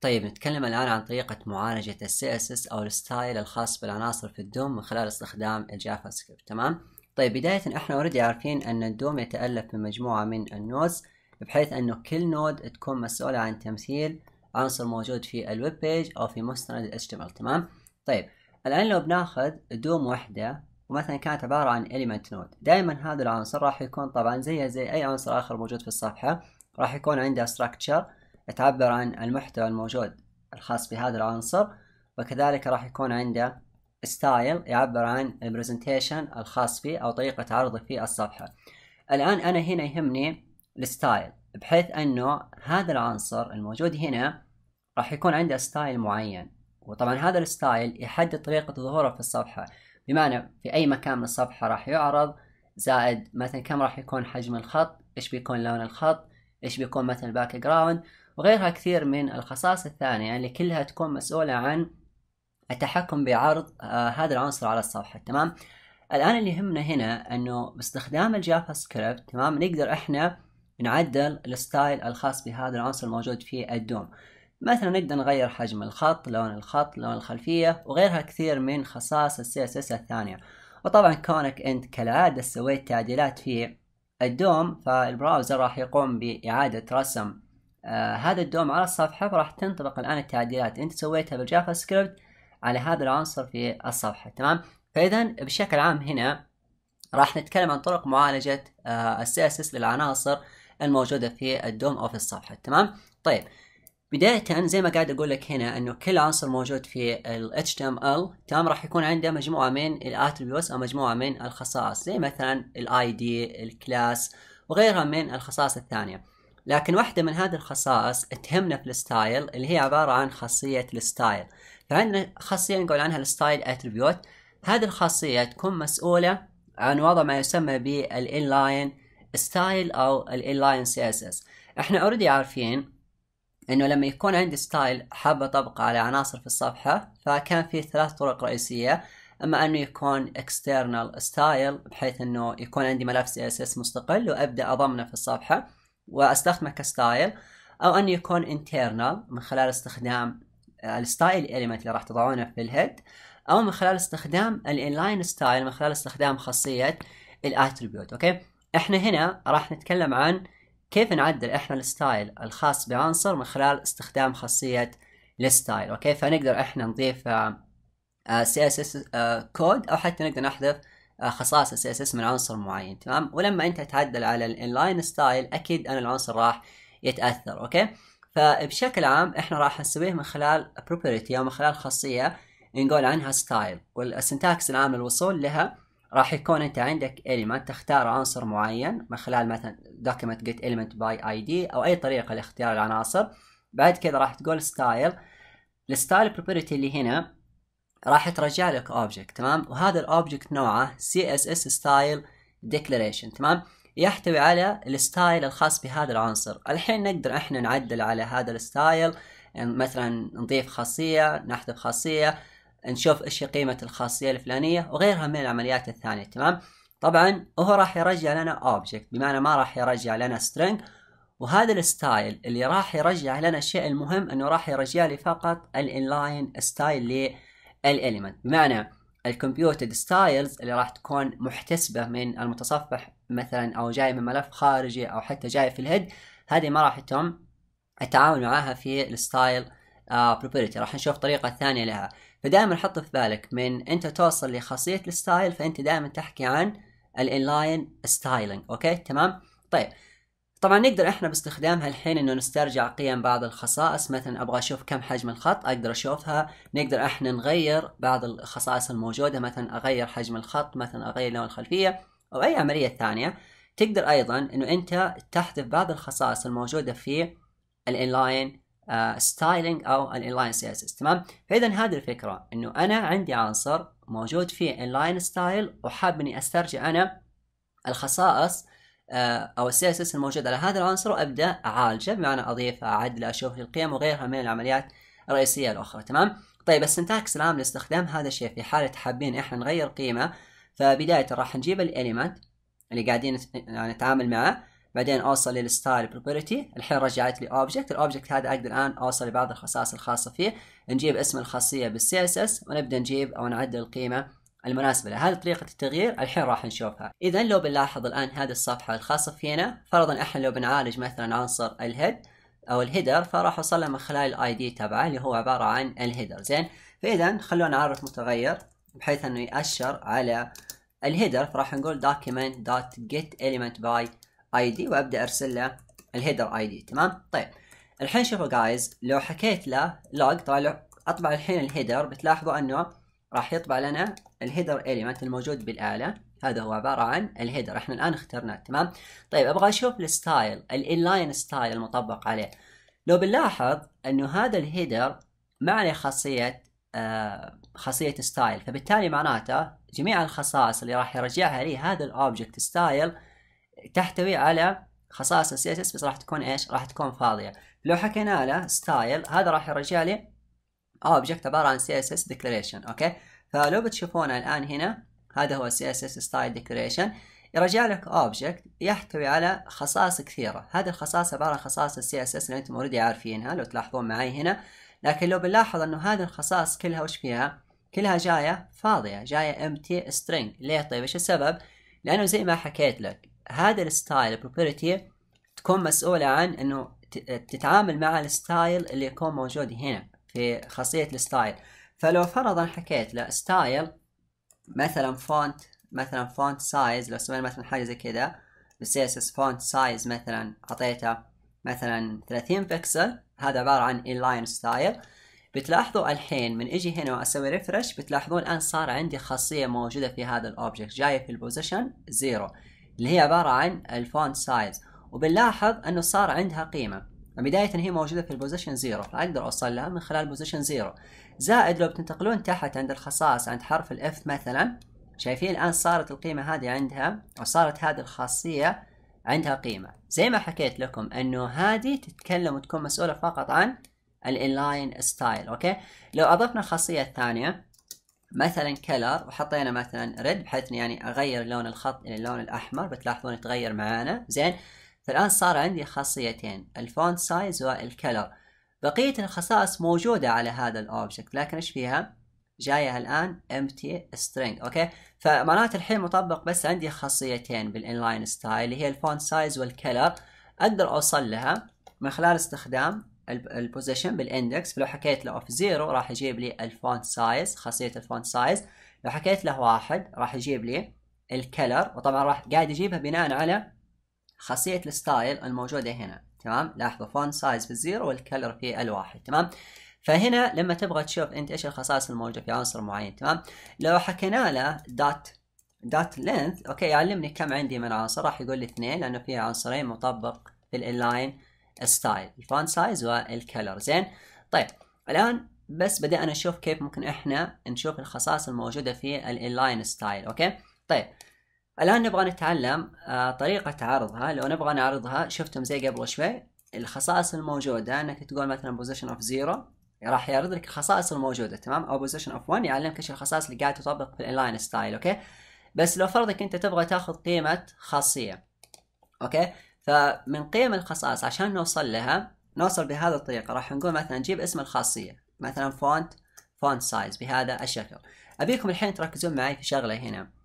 طيب نتكلم الآن عن طريقة معالجة ال CSS أو ال style الخاص بالعناصر في ال DOM من خلال استخدام ال JavaScript تمام؟ طيب بداية إحنا already عارفين أن ال DOM يتألف من مجموعة من ال nodes بحيث أنه كل node تكون مسؤولة عن تمثيل عنصر موجود في ال web page أو في مستند HTML تمام؟ طيب الآن لو بناخذ دوم وحدة ومثلا كانت عبارة عن element node دائما هذا العنصر راح يكون طبعا زيه زي أي عنصر آخر موجود في الصفحة راح يكون عنده structure تعبر عن المحتوى الموجود الخاص بهذا العنصر وكذلك راح يكون عنده style يعبر عن ال presentation الخاص فيه أو طريقة عرضه في الصفحة. الآن أنا هنا يهمني ال style بحيث أنه هذا العنصر الموجود هنا راح يكون عنده style معين وطبعا هذا ال style يحدد طريقة ظهوره في الصفحة. بمعنى في أي مكان من الصفحة راح يعرض زائد مثلا كم راح يكون حجم الخط إيش بيكون لون الخط إيش بيكون مثلا ال background وغيرها كثير من الخصائص الثانية اللي كلها تكون مسؤولة عن التحكم بعرض آه هذا العنصر على الصفحة تمام؟ الآن اللي يهمنا هنا أنه باستخدام ال JavaScript تمام؟ نقدر إحنا نعدل ال style الخاص بهذا العنصر الموجود في ال DOM. مثلا نقدر نغير حجم الخط لون الخط لون الخلفية وغيرها كثير من خصائص ال CSS الثانية. وطبعا كونك أنت كالعادة سويت تعديلات في ال DOM فال browser راح يقوم بإعادة رسم آه هذا ال DOM على الصفحة فراح تنطبق الآن التعديلات. أنت سويتها بال JavaScript على هذا العنصر في الصفحة تمام؟ فإذا بشكل عام هنا راح نتكلم عن طرق معالجة آه ال CSS للعناصر الموجودة في ال DOM أو في الصفحة تمام؟ طيب بداية زي ما قاعد أقول لك هنا إنه كل عنصر موجود في ال HTML تمام؟ راح يكون عنده مجموعة من ال attributes أو مجموعة من الخصائص زي مثلا ال ID ال class وغيرها من الخصائص الثانية. لكن واحدة من هذه الخصائص تهمنا في ال style اللي هي عبارة عن خاصية ال style. فعندنا خاصية نقول عنها ال style attribute هذه الخاصية تكون مسؤولة عن وضع ما يسمى بال inline style أو ال inline CSS إحنا already عارفين إنه لما يكون عندي style حاب اطبقه على عناصر في الصفحة فكان في ثلاث طرق رئيسية. أما أنه يكون external style بحيث إنه يكون عندي ملف CSS مستقل وأبدأ أضمنه في الصفحة. وأستخدمه ك style أو انه يكون internal من خلال استخدام ال style element اللي راح تضعونه في ال head أو من خلال استخدام ال inline style من خلال استخدام خاصية ال attribute okay؟ إحنا هنا راح نتكلم عن كيف نعدل إحنا ال style الخاص بعنصر من خلال استخدام خاصية ال style okay؟ فنقدر إحنا نضيف CSS code أو حتى نقدر نحذف خصائص ال CSS من عنصر معين تمام؟ ولما أنت تعدل على ال inline style أكيد أن العنصر راح يتأثر okay؟ فبشكل عام إحنا راح نسويه من خلال property أو من خلال خاصية نقول عنها style وال syntax العام للوصول لها راح يكون أنت عندك element تختار عنصر معين من خلال مثلا document get element by id أو أي طريقة لاختيار العناصر. بعد كذا راح تقول style ال style property اللي هنا راح ترجع لك object تمام؟ وهذا ال object نوعه CSS style declaration تمام؟ يحتوي على ال style الخاص بهذا العنصر. الحين نقدر إحنا نعدل على هذا ال style مثلا نضيف خاصية نحذف خاصية نشوف إيش قيمة الخاصية الفلانية وغيرها من العمليات الثانية تمام؟ طبعا هو راح يرجع لنا object بمعنى ما راح يرجع لنا string. وهذا ال style اللي راح يرجع لنا الشيء المهم إنه راح يرجع لي فقط ال inline style لل element بمعنى ال computed styles اللي راح تكون محتسبة من المتصفح مثلا أو جاي من ملف خارجي أو حتى جاي في ال head هذه ما راح يتم التعامل معاها في ال style property راح نشوف طريقة ثانية لها. فدائما حط في بالك من أنت توصل لخاصية ال style فأنت دائما تحكي عن ال inline styling. okay؟ تمام؟ طيب. طبعا نقدر إحنا باستخدامها الحين إنه نسترجع قيم بعض الخصائص مثلا أبغى أشوف كم حجم الخط أقدر أشوفها. نقدر إحنا نغير بعض الخصائص الموجودة مثلا أغير حجم الخط مثلا أغير لون الخلفية أو أي عملية ثانية. تقدر أيضا إنه أنت تحذف بعض الخصائص الموجودة في ال inline styling أو ال inline CSS تمام؟ فاذا هذه الفكرة إنه أنا عندي عنصر موجود فيه inline style وحاب إني أسترجع أنا الخصائص أو ال CSS الموجود على هذا العنصر وابدا أعالجه بمعنى أضيف اعدل أشوف القيم وغيرها من العمليات الرئيسية الأخرى. تمام؟ طيب ال syntax العام لاستخدام هذا الشيء في حالة حابين إحنا نغير قيمة. فبداية راح نجيب ال element اللي قاعدين نتعامل معه. بعدين أوصل لل style property الحين رجعت لي object ال object هذا أقدر الآن أوصل لبعض الخصائص الخاصة فيه. نجيب اسم الخاصية بال CSS ونبدأ نجيب أو نعدل القيمة المناسبة لهذه طريقة التغيير الحين راح نشوفها. إذا لو بنلاحظ الآن هذه الصفحة الخاصة فينا فرضا إحنا لو بنعالج مثلا عنصر ال head أو ال header فراح أوصل له من خلال ال ID تبعه اللي هو عبارة عن ال header. زين؟ فإذا خلونا نعرف متغير بحيث أنه يأشر على ال header. فراح نقول document dot get element by id وأبدأ أرسل له ال header ID تمام؟ طيب. الحين شوفوا جايز لو حكيت له log طبعا لو أطبع الحين ال header بتلاحظوا إنه راح يطبع لنا ال header element الموجود بالآلة. هذا هو عبارة عن ال header. إحنا الآن اخترناه تمام؟ طيب أبغى أشوف ال style ال inline style المطبق عليه. لو بنلاحظ إنه هذا ال header ما عليه خاصية آه خاصية style فبالتالي معناته جميع الخصائص اللي راح يرجعها لي هذا ال object style تحتوي على خصائص ال CSS بس راح تكون إيش؟ راح تكون فاضية. لو حكينا له style هذا راح يرجع لي object عبارة عن CSS declaration okay؟ فلو بتشوفونه الآن هنا هذا هو CSS style declaration يرجع لك object يحتوي على خصائص كثيرة. هذه الخصائص عبارة عن خصائص ال CSS اللي أنتم already عارفينها لو تلاحظون معي هنا. لكن لو بنلاحظ إنه هذه الخصائص كلها وش فيها؟ كلها جاية فاضية جاية empty string ليه؟ طيب إيش السبب؟ لأنه زي ما حكيت لك هذا ال style property تكون مسؤولة عن إنه تتعامل مع ال style اللي يكون موجود هنا. في خاصية ال style. فلو فرضا حكيت له style مثلا font مثلا font size لو سوينا مثلا حاجة زي كذا بال CSS font size مثلا أعطيته مثلا 30 بكسل هذا عبارة عن inline style بتلاحظوا الحين من إجي هنا وأسوي refresh بتلاحظون الآن صار عندي خاصية موجودة في هذا ال object جاية في ال position zero اللي هي عبارة عن ال font size وبنلاحظ إنه صار عندها قيمة. بداية هي موجودة في ال position zero فأقدر أوصل لها من خلال position zero. زائد لو بتنتقلون تحت عند الخصائص عند حرف ال F مثلا شايفين الآن صارت القيمة هذه عندها أو صارت هذه الخاصية عندها قيمة. زي ما حكيت لكم إنه هذه تتكلم وتكون مسؤولة فقط عن ال inline style okay؟ لو أضفنا الخاصية الثانية مثلا color وحطينا مثلا red بحيث يعني أغير لون الخط إلى اللون الأحمر بتلاحظون يتغير معانا. زين؟ فالآن صار عندي خاصيتين ال font size وال color بقية الخصائص موجودة على هذا ال object لكن إيش فيها؟ جاية الآن empty string okay؟ فمعناته الحين مطبق بس عندي خاصيتين بال inline style اللي هي ال font size وال color أقدر أوصل لها من خلال استخدام ال position بال index فلو حكيت له of zero راح يجيب لي ال font size خاصية ال font size لو حكيت له واحد راح يجيب لي ال color وطبعا راح قاعد يجيبها بناء على خاصية ال style الموجودة هنا تمام؟ لاحظوا font size في ال zero وال color في الواحد تمام؟ فهنا لما تبغى تشوف انت إيش الخصائص الموجودة في عنصر معين تمام؟ لو حكينا له dot dot length okay يعلمني كم عندي من عنصر راح يقول لي اثنين لأنه فيها عنصرين مطبق في ال inline style ال font size وال color زين؟ طيب الآن بس بدأنا نشوف كيف ممكن إحنا نشوف الخصائص الموجودة في ال inline style okay؟ طيب الآن نبغى نتعلم آه طريقة عرضها. لو نبغى نعرضها شفتم زي قبل شوي. الخصائص الموجودة إنك تقول مثلا position of zero راح يعرض لك الخصائص الموجودة تمام؟ أو position of 1 يعلمك إيش الخصائص اللي قاعد تطبق في الـ inline style أوكي؟ بس لو فرضك أنت تبغى تأخذ قيمة خاصية أوكي؟ فمن قيم الخصائص عشان نوصل لها نوصل بهذه الطريقة. راح نقول مثلا نجيب اسم الخاصية. مثلا font font size بهذا الشكل. أبيكم الحين تركزون معي في شغلة هنا.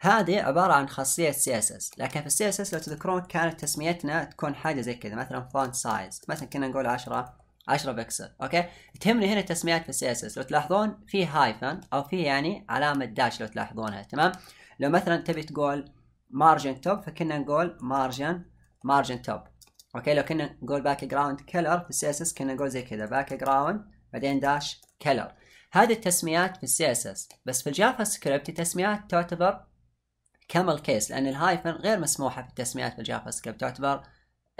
هذه عبارة عن خاصية CSS لكن في CSS لو تذكرون كانت تسميتنا تكون حاجة زي كذا مثلا font size مثلا كنا نقول 10 10 بكسل أوكي؟ تهمني هنا التسميات في CSS لو تلاحظون في hyphen أو في يعني علامة dash لو تلاحظونها تمام؟ لو مثلا تبي تقول margin top فكنا نقول margin margin top أوكي؟ لو كنا نقول background color في الـ CSS كنا نقول زي كذا background بعدين dash color هذه التسميات في الـ CSS بس في الـ JavaScript التسميات تعتبر camel case لأن الـ hyphen غير مسموحة في التسميات في الـ JavaScript تعتبر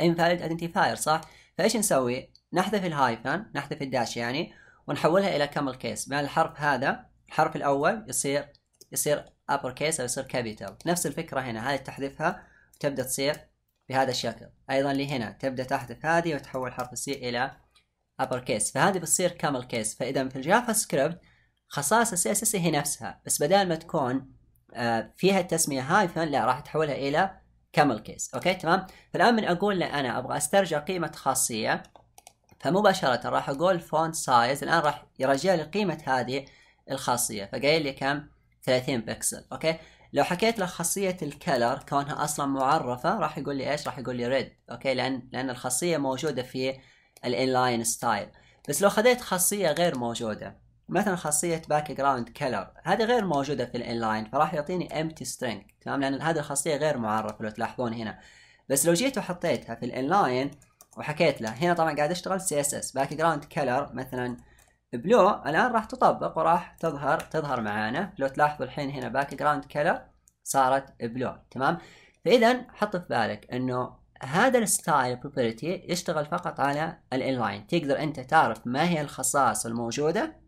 invalid identifier صح؟ فإيش نسوي؟ نحذف الـ hyphen نحذف الـ dash يعني ونحولها إلى camel case. بمعنى الحرف هذا الحرف الأول يصير يصير upper case أو يصير capital. نفس الفكرة هنا هذه تحذفها وتبدأ تصير بهذا الشكل. أيضا لهنا تبدأ تحذف هذه وتحول حرف الـ C إلى upper case. فهذه بتصير camel case فاذا في الـ JavaScript خصائص الـ CSS هي نفسها بس بدل ما تكون فيها التسمية hyphen لا راح تحولها إلى camel case أوكي تمام؟ فالآن من أقول له أنا أبغى أسترجع قيمة خاصية فمباشرة راح أقول font size الآن راح يرجع لي قيمة هذه الخاصية فقايل لي كم؟ 30 بكسل أوكي؟ لو حكيت له خاصية الـ color كونها أصلا معرفة راح يقول لي إيش؟ راح يقول لي red أوكي؟ لأن لأن الخاصية موجودة في الـ inline style بس لو خذيت خاصية غير موجودة مثلا خاصية background color هذه غير موجودة في الـ inline فراح يعطيني empty string تمام؟ لأن هذه الخاصية غير معرفة لو تلاحظون هنا. بس لو جيت وحطيتها في الـ inline وحكيت له هنا طبعا قاعد أشتغل CSS background color مثلا blue الآن راح تطبق وراح تظهر تظهر معانا. لو تلاحظوا الحين هنا background color صارت blue تمام؟ فاذا حط في بالك إنه هذا الـ style property يشتغل فقط على الـ inline تقدر أنت تعرف ما هي الخصائص الموجودة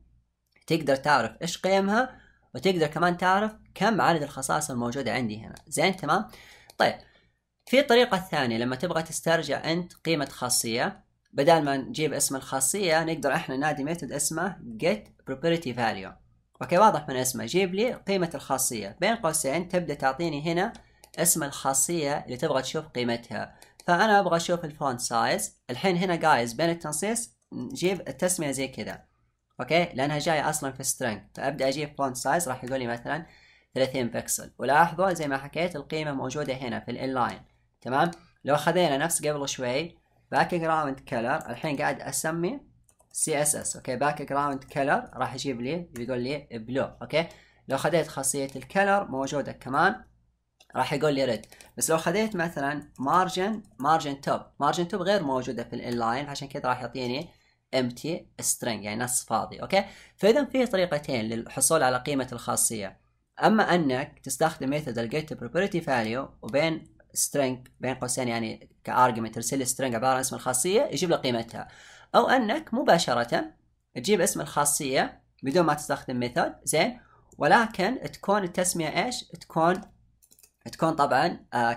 تقدر تعرف إيش قيمها وتقدر كمان تعرف كم عدد الخصائص الموجودة عندي هنا. زين تمام؟ طيب في الطريقة الثانية لما تبغى تسترجع أنت قيمة خاصية بدل ما نجيب اسم الخاصية نقدر إحنا نادي method اسمه get property value. أوكي واضح من اسمه. جيب لي قيمة الخاصية. بين قوسين تبدأ تعطيني هنا اسم الخاصية اللي تبغى تشوف قيمتها. فأنا أبغى أشوف الـ font size الحين هنا جايز بين التنصيص نجيب التسمية زي كذا. أوكي؟ لأنها جاية أصلا في string. فأبدأ أجيب font size راح يقول لي مثلا 30 بكسل ولاحظوا زي ما حكيت القيمة موجودة هنا في الـ inline. تمام؟ لو خذينا نفس قبل شوي background color الحين قاعد أسمي CSS أوكي؟ background color راح يجيب لي يقول لي blue أوكي؟ لو خذيت خاصية الـ color موجودة كمان راح يقول لي red بس لو خذيت مثلا margin margin top margin top غير موجودة في الـ inline عشان كذا راح يعطيني empty string يعني نص فاضي أوكي؟ فاذا في طريقتين للحصول على قيمة الخاصية. أما أنك تستخدم method الـ get property value وبين string بين قوسين يعني ك argument ترسل string عبارة عن اسم الخاصية يجيب لك قيمتها. أو أنك مباشرة تجيب اسم الخاصية بدون ما تستخدم method زين؟ ولكن تكون التسمية إيش؟ تكون تكون طبعا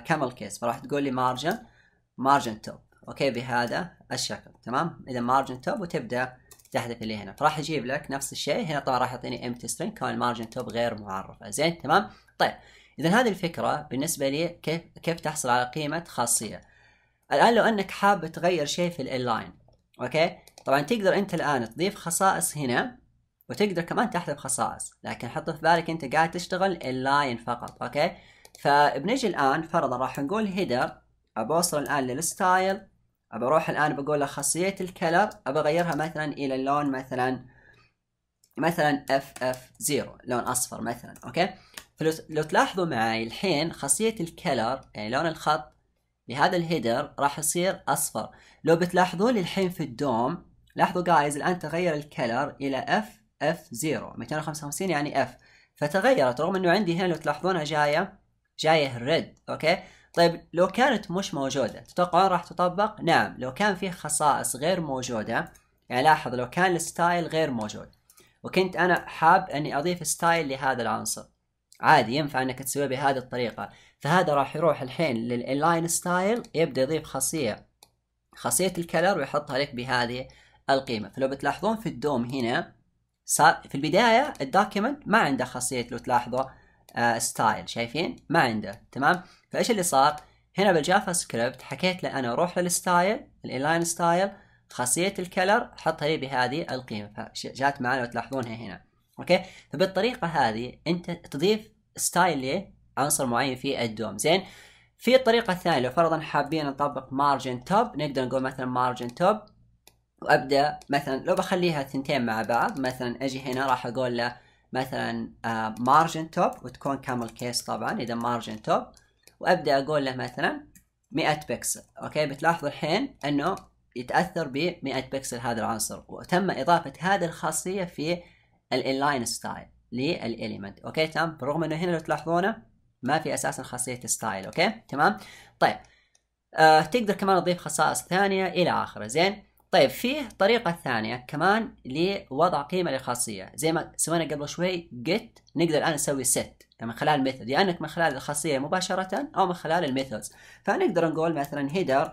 camel آه case فراح تقول لي margin margin top أوكي بهذا الشكل. تمام؟ إذا margin top وتبدأ تحذف اللي هنا. فراح يجيب لك نفس الشيء. هنا طبعا راح يعطيني empty string كون الـ margin top غير معرفة. زين؟ تمام؟ طيب اذا هذه الفكرة بالنسبة لي كيف كيف تحصل على قيمة خاصية. الآن لو أنك حاب تغير شيء في الـ inline أوكي؟ طبعا تقدر أنت الآن تضيف خصائص هنا وتقدر كمان تحذف خصائص. لكن حط في بالك أنت قاعد تشتغل اللاين فقط أوكي؟ فبنجي الآن فرضا راح نقول header ابى اوصل الان لل style ابى أروح الآن بقول له خاصية الـ color ابى أغيرها مثلا إلى اللون مثلا مثلا FF 0 لون أصفر مثلا أوكي؟ فلو تلاحظوا معي الحين خاصية الـ color يعني لون الخط لهذا الـ header راح يصير أصفر. لو بتلاحظوا لي الحين في الـ DOM لاحظوا جايز الآن تغير الـ color إلى FF 0 255 يعني F فتغيرت رغم إنه عندي هنا لو تلاحظونها جاية جاية red أوكي؟ طيب لو كانت مش موجودة تتوقعون راح تطبق؟ نعم لو كان فيه خصائص غير موجودة يعني لاحظ لو كان الـ style غير موجود وكنت أنا حاب أني أضيف style لهذا العنصر عادي ينفع أنك تسويه بهذه الطريقة. فهذا راح يروح الحين لل inline style يبدأ يضيف خاصيه خاصيه الـ color ويحطها لك بهذه القيمة. فلو بتلاحظون في الـ DOM هنا صار في البداية الـ document ما عنده خاصيه لو تلاحظوا style شايفين؟ ما عنده تمام؟ فإيش اللي صار؟ هنا بال JavaScript حكيت له أنا روح لل style الـ inline style خاصية الـ color حطها لي بهذه القيمة فجات معنا لو تلاحظونها هنا أوكي؟ فبالطريقة هذه أنت تضيف style لعنصر معين في الـ DOM زين؟ في الطريقة الثانية لو فرضا حابين نطبق margin top نقدر نقول مثلا margin top وأبدأ مثلا لو بخليها ثنتين مع بعض مثلا أجي هنا راح أقول له مثلا margin top وتكون camel case طبعا إذا margin top وأبدأ أقول له مثلا 100 pixel okay؟ بتلاحظوا الحين إنه يتأثر ب 100 بكسل هذا العنصر. وتم إضافة هذه الخاصية في ال inline style لل element okay؟ تمام؟ بالرغم إنه هنا لو تلاحظونه ما في أساسا خاصية style okay؟ تمام؟ طيب آه تقدر كمان تضيف خصائص ثانية إلى آخره. زين؟ طيب في طريقة ثانية كمان لوضع قيمة لخاصية زي ما سوينا قبل شوي get نقدر الآن نسوي set من خلال ال method يا أنك من خلال الخاصية مباشرة أو من خلال ال methods. فنقدر نقول مثلا header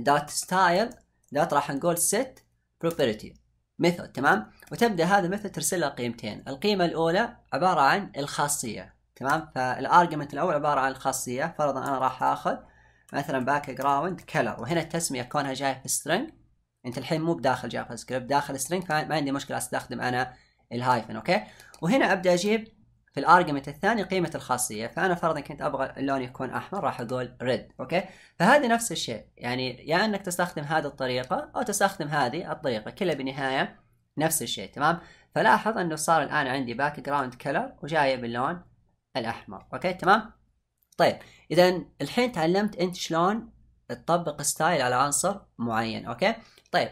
dot style dot راح نقول set property. method تمام؟ وتبدأ هذا ال method ترسل له قيمتين. القيمة الأولى عبارة عن الخاصية تمام؟ فال argument الأول عبارة عن الخاصية. فرضا أنا راح آخذ مثلا background color وهنا التسمية كونها جاية في string انت الحين مو بداخل JavaScript داخل string فما عندي مشكلة أستخدم أنا ال hyphen okay؟ وهنا أبدأ أجيب في ال argument الثاني قيمة الخاصية فأنا فرضا كنت أبغى اللون يكون أحمر راح أقول red okay؟ فهذه نفس الشيء يعني يا إنك تستخدم هذه الطريقة أو تستخدم هذه الطريقة كلها بالنهاية نفس الشيء تمام؟ فلاحظ إنه صار الآن عندي background color وجاية باللون الأحمر okay؟ تمام؟ طيب اذا الحين تعلمت أنت شلون تطبق style على عنصر معين okay؟ طيب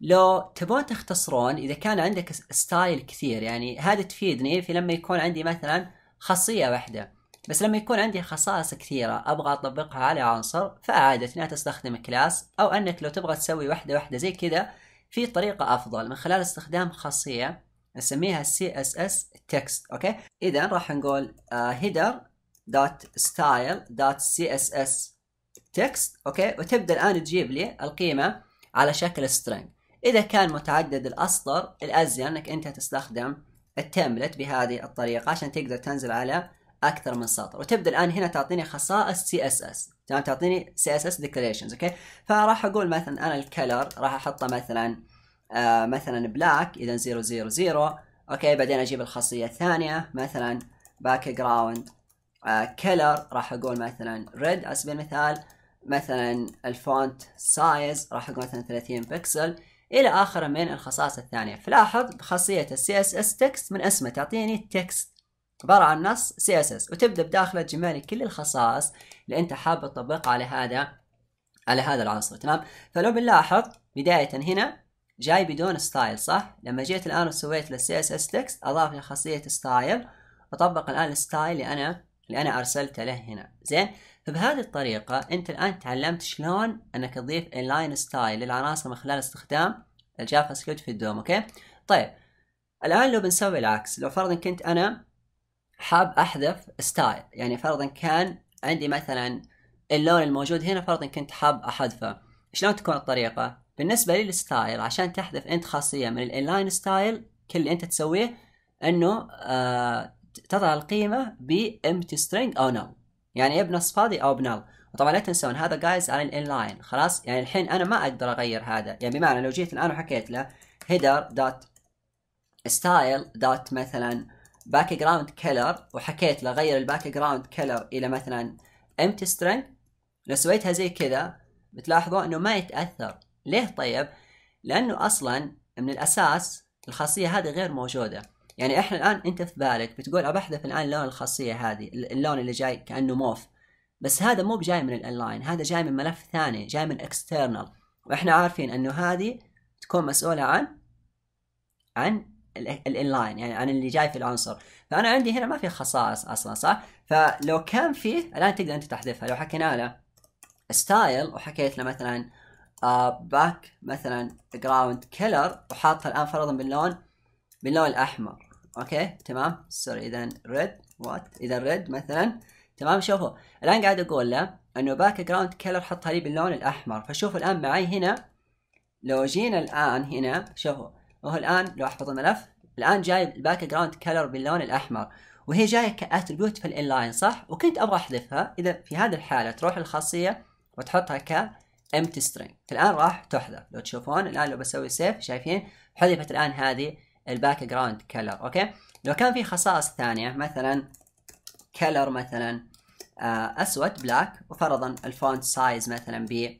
لو تبون تختصرون إذا كان عندك style كثير يعني هذا تفيدني في لما يكون عندي مثلا خاصية واحدة بس لما يكون عندي خصائص كثيرة أبغى أطبقها على عنصر فعادة تستخدم class أو أنك لو تبغى تسوي واحدة واحدة زي كذا في طريقة أفضل من خلال استخدام خاصية نسميها CSS text okay؟ إذا راح نقول uh, header dot style dot css text okay؟ وتبدأ الآن تجيب لي القيمة على شكل string. إذا كان متعدد الأسطر الأزين أنك أنت تستخدم ال template بهذه الطريقة عشان تقدر تنزل على أكثر من سطر. وتبدأ الآن هنا تعطيني خصائص CSS تمام؟ تعطيني CSS declarations okay؟ فراح أقول مثلا أنا ال color راح أحطه مثلا آه مثلا black إذا 000 okay؟ بعدين أجيب الخاصية الثانية مثلا background color راح أقول مثلا red على سبيل المثال مثلا ال font size راح أقول مثلا 30 بكسل إلى آخره من الخصائص الثانية. فلاحظ خاصيه ال CSS text من اسمه تعطيني text عبارة عن نص CSS وتبدأ بداخله تجمع لي كل الخصائص اللي أنت حاب تطبقها على هذا على هذا العنصر تمام؟ فلو بنلاحظ بداية هنا جاي بدون style صح؟ لما جيت الآن وسويت لل CSS text أضاف لي خاصيه style أطبق الآن ال style اللي أنا اللي أنا أرسلته له هنا زين فبهذه الطريقة أنت الآن تعلمت شلون أنك تضيف inline style للعناصر من خلال استخدام ال JavaScript في ال DOM okay؟ طيب الآن لو بنسوي العكس لو فرضا كنت أنا حاب أحذف style يعني فرضا كان عندي مثلا اللون الموجود هنا فرضا كنت حاب أحذفه شلون تكون الطريقة؟ بالنسبة لي ال style عشان تحذف أنت خاصية من ال inline style كل اللي أنت تسويه أنه آه تضع القيمة ب empty string أو null. يعني يا بنص فاضي أو ب null وطبعا لا تنسون هذا جايز على ال inline خلاص؟ يعني الحين أنا ما أقدر أغير هذا. يعني بمعنى لو جيت الآن وحكيت له header dot style dot مثلا background color وحكيت له غير ال background color إلى مثلا empty string لو سويتها زي كذا بتلاحظوا إنه ما يتأثر. ليه طيب؟ لأنه أصلا من الأساس الخاصية هذه غير موجودة. يعني إحنا الآن أنت في بالك بتقول ابى أحذف الآن لون الخاصية هذه اللون اللي جاي كأنه موف. بس هذا مو بجاي من ال inline هذا جاي من ملف ثاني جاي من external وإحنا عارفين إنه هذه تكون مسؤولة عن عن ال inline يعني عن اللي جاي في العنصر. فأنا عندي هنا ما في خصائص أصلا صح؟ فلو كان فيه الآن تقدر أنت تحذفها. لو حكينا له style وحكيت له مثلا back uh, مثلا ground color وحاطها الآن فرضا باللون باللون الأحمر. okay تمام. sorry إذا red what إذا red مثلا. تمام شوفوا. الآن قاعد أقول له إنه background color حطها لي باللون الأحمر. فشوفوا الآن معي هنا. لو جينا الآن هنا شوفوا. هو الآن لو أحفظ الملف. الآن جاي ال background color باللون الأحمر. وهي جاية ك attribute في ال inline صح؟ وكنت أبغى أحذفها. إذا في هذه الحالة تروح الخاصية وتحطها ك empty string. الآن راح تحذف. لو تشوفون الآن لو بسوي save شايفين؟ حذفت الآن هذه ال background color okay؟ لو كان في خصائص ثانية مثلا color مثلا آه، أسود black وفرضا ال font size مثلا ب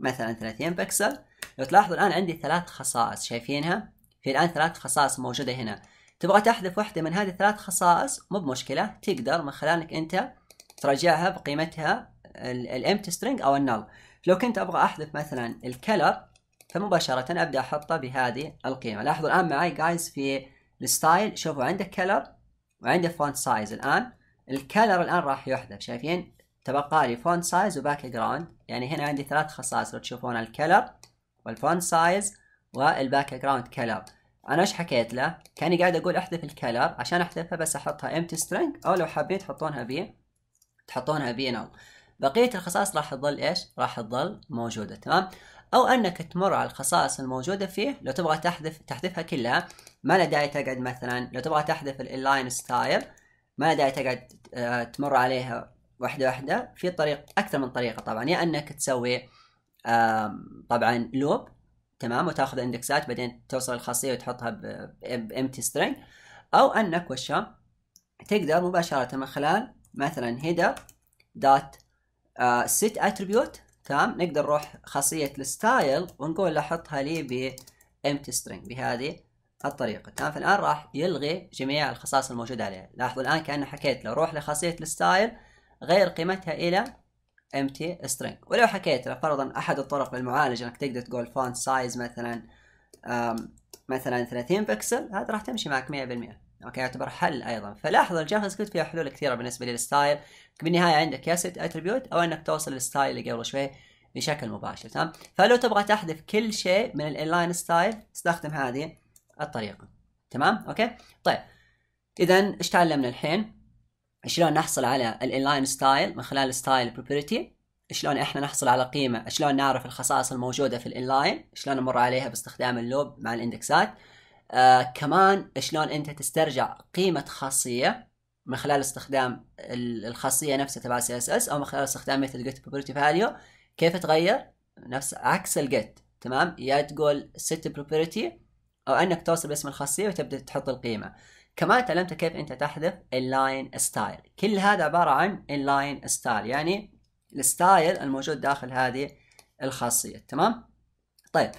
مثلا 30 بكسل لو تلاحظوا الآن عندي ثلاث خصائص شايفينها؟ في الآن ثلاث خصائص موجودة هنا. تبغى تحذف واحدة من هذه الثلاث خصائص؟ مو بمشكلة تقدر من خلال انك أنت ترجعها بقيمتها ال empty string أو ال null لو كنت أبغى أحذف مثلا ال color فمباشرة أبدأ أحطه بهذه القيمة. لاحظوا الآن معي جايز في ال style. شوفوا عندك color وعندك font size الآن ال color الآن راح يحذف. شايفين؟ تبقى لي font size و background يعني هنا عندي ثلاث خصائص. لو تشوفون ال color وال font size وال background color أنا إيش حكيت له؟ كأني قاعد أقول أحذف ال color عشان أحذفها بس أحطها empty string. أو لو حابين تحطونها ب تحطونها ب null بقية الخصائص راح تظل إيش؟ راح تظل موجودة. تمام؟ أو أنك تمر على الخصائص الموجودة فيه. لو تبغى تحذف تحذفها كلها ما له داعي تقعد مثلا لو تبغى تحذف ال inline style ما داعي تقعد آه، تمر عليها واحدة واحدة في طريق أكثر من طريقة طبعا. يا أنك تسوي طبعا loop تمام وتأخذ indexات بعدين توصل الخاصية وتحطها ب empty string أو أنك وشا تقدر مباشرة من خلال مثلا header dot set attribute تمام؟ نقدر نروح خاصية ال style ونقول له حطها لي ب empty string بهذه الطريقة. تمام؟ فالآن راح يلغي جميع الخصائص الموجودة عليها لاحظوا الآن كأنه حكيت له روح لخاصية ال style غير قيمتها إلى empty string. ولو حكيت له فرضا أحد الطرق للمعالجة إنك تقدر تقول font size مثلا مثلا 30 بكسل هذا راح تمشي معك 100% أوكي يعتبر حل أيضا. فلاحظوا ال JavaScript فيها حلول كثيرة بالنسبة لل style. بالنهاية عندك يا set attribute أو إنك توصل لل style اللي قبل شوي بشكل مباشر تمام؟ فلو تبغى تحذف كل شيء من ال inline style استخدم هذه الطريقة تمام؟ أوكي؟ طيب اذا إيش تعلمنا الحين؟ شلون نحصل على ال inline style من خلال style property شلون إحنا نحصل على قيمة؟ شلون نعرف الخصائص الموجودة في ال inline شلون نمر عليها باستخدام ال loop مع ال indexات؟ آه كمان شلون انت تسترجع قيمة خاصية من خلال استخدام الخاصية نفسها تبع CSS أو من خلال استخدام method get property value كيف تغير نفس عكس ال get تمام؟ يا تقول set property أو أنك توصل باسم الخاصية وتبدأ تحط القيمة. كمان تعلمت كيف أنت تحذف ال inline style كل هذا عبارة عن ال inline style يعني ال style الموجود داخل هذه الخاصية. تمام؟ طيب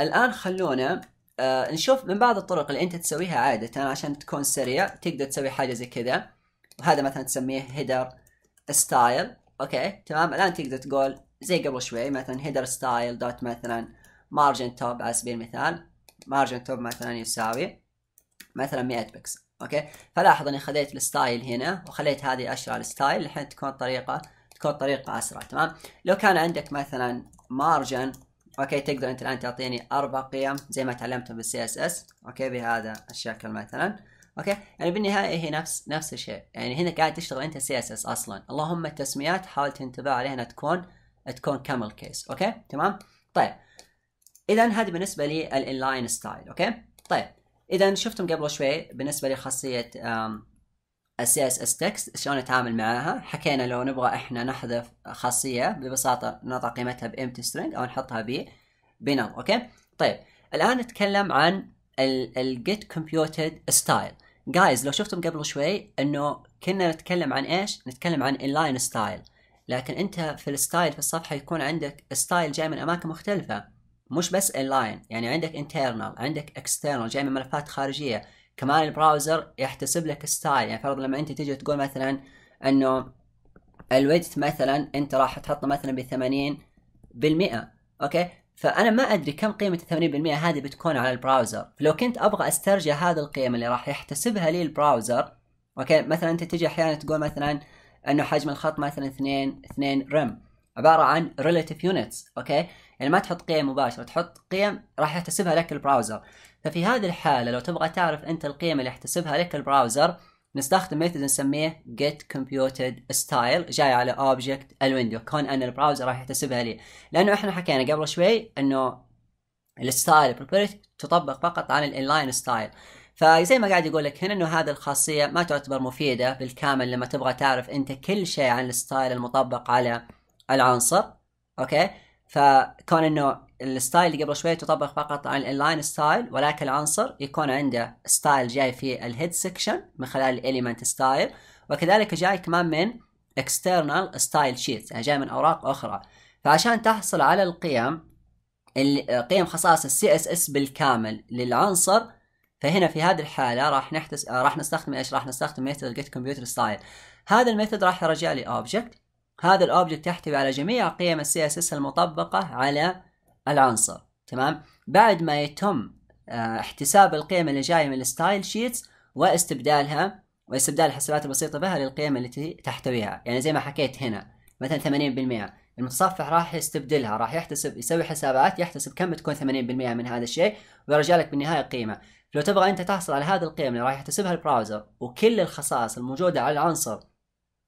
الآن خلونا آه نشوف من بعض الطرق اللي انت تسويها عادة عشان تكون سريع. تقدر تسوي حاجة زي كذا. وهذا مثلا تسميه header style أوكي تمام. الآن تقدر تقول زي قبل شوي مثلا header style dot مثلا margin top على سبيل المثال. margin top مثلا يساوي مثلا 100 بكسل أوكي؟ فلاحظ إني خليت ال style هنا وخليت هذه أشرة على ال style الحين تكون طريقة تكون طريقة أسرع. تمام؟ لو كان عندك مثلا margin أوكي تقدر أنت الآن تعطيني أربع قيم زي ما تعلمتم بال CSS. أوكي بهذا الشكل مثلا. أوكي يعني بالنهاية هي نفس نفس الشيء. يعني هنا قاعد تشتغل أنت CSS أصلا. اللهم التسميات حاول تنتبه عليها إنها تكون تكون camel case أوكي تمام؟ طيب. اذا هذه بالنسبة لي ال inline style أوكي؟ طيب. اذا شفتم قبل شوي بالنسبة لخاصية ال CSS text شلون نتعامل معاها؟ حكينا لو نبغى إحنا نحذف خاصية ببساطة نضع قيمتها ب empty string أو نحطها ب ب null أوكي؟ طيب الآن نتكلم عن ال get computed style guys لو شفتم قبل شوي إنه كنا نتكلم عن إيش؟ نتكلم عن inline style لكن أنت في ال style في الصفحة يكون عندك style جاي من أماكن مختلفة. مش بس inline يعني عندك internal عندك external جاي من ملفات خارجية. كمان ال browser يحتسب لك style يعني فرض لما أنت تيجي تقول مثلا إنه ال width مثلا أنت راح تحطه مثلا ب 80 بالمئة أوكي؟ فأنا ما أدري كم قيمة ال 80% هذه بتكون على ال browser فلو كنت أبغى أسترجع هذه القيمه اللي راح يحتسبها لي ال browser أوكي؟ مثلا أنت تجي أحيانا تقول مثلا إنه حجم الخط مثلا 2 2 rem. عبارة عن relative units أوكي؟ يعني ما تحط قيم مباشرة تحط قيم راح يحتسبها لك ال browser ففي هذه الحالة لو تبغى تعرف أنت القيم اللي يحتسبها لك ال browser نستخدم method نسميه get computed style جاي على object ال window. كون أن ال browser راح يحتسبها لي. لأنه إحنا حكينا قبل شوي إنه ال style property تطبق فقط على ال inline style فزي ما قاعد يقول لك هنا إنه هذه الخاصية ما تعتبر مفيدة بالكامل لما تبغى تعرف أنت كل شيء عن ال style المطبق على العنصر. أوكي؟ فكون إنه ال style اللي قبل شوي تطبق فقط على ال inline style ولكن العنصر يكون عنده style جاي في ال head section من خلال ال element style وكذلك جاي كمان من external style sheets يعني جاي من أوراق أخرى. فعشان تحصل على القيم قيم خصائص ال CSS بالكامل للعنصر فهنا في هذه الحالة راح نحتس راح نستخدم إيش؟ راح نستخدم method get computed style هذا ال method راح يرجع لي object هذا ال object يحتوي على جميع قيم ال CSS المطبقة على العنصر تمام؟ بعد ما يتم آه احتساب القيم اللي جاية من ال style sheets واستبدالها واستبدال الحسابات البسيطة بها للقيم التي تحتويها. يعني زي ما حكيت هنا مثلا 80% المتصفح راح يستبدلها راح يحتسب يسوي حسابات يحتسب كم بتكون 80% من هذا الشيء ويرجع لك بالنهاية قيمة. لو تبغى أنت تحصل على هذه القيم اللي راح يحتسبها ال browser وكل الخصائص الموجودة على العنصر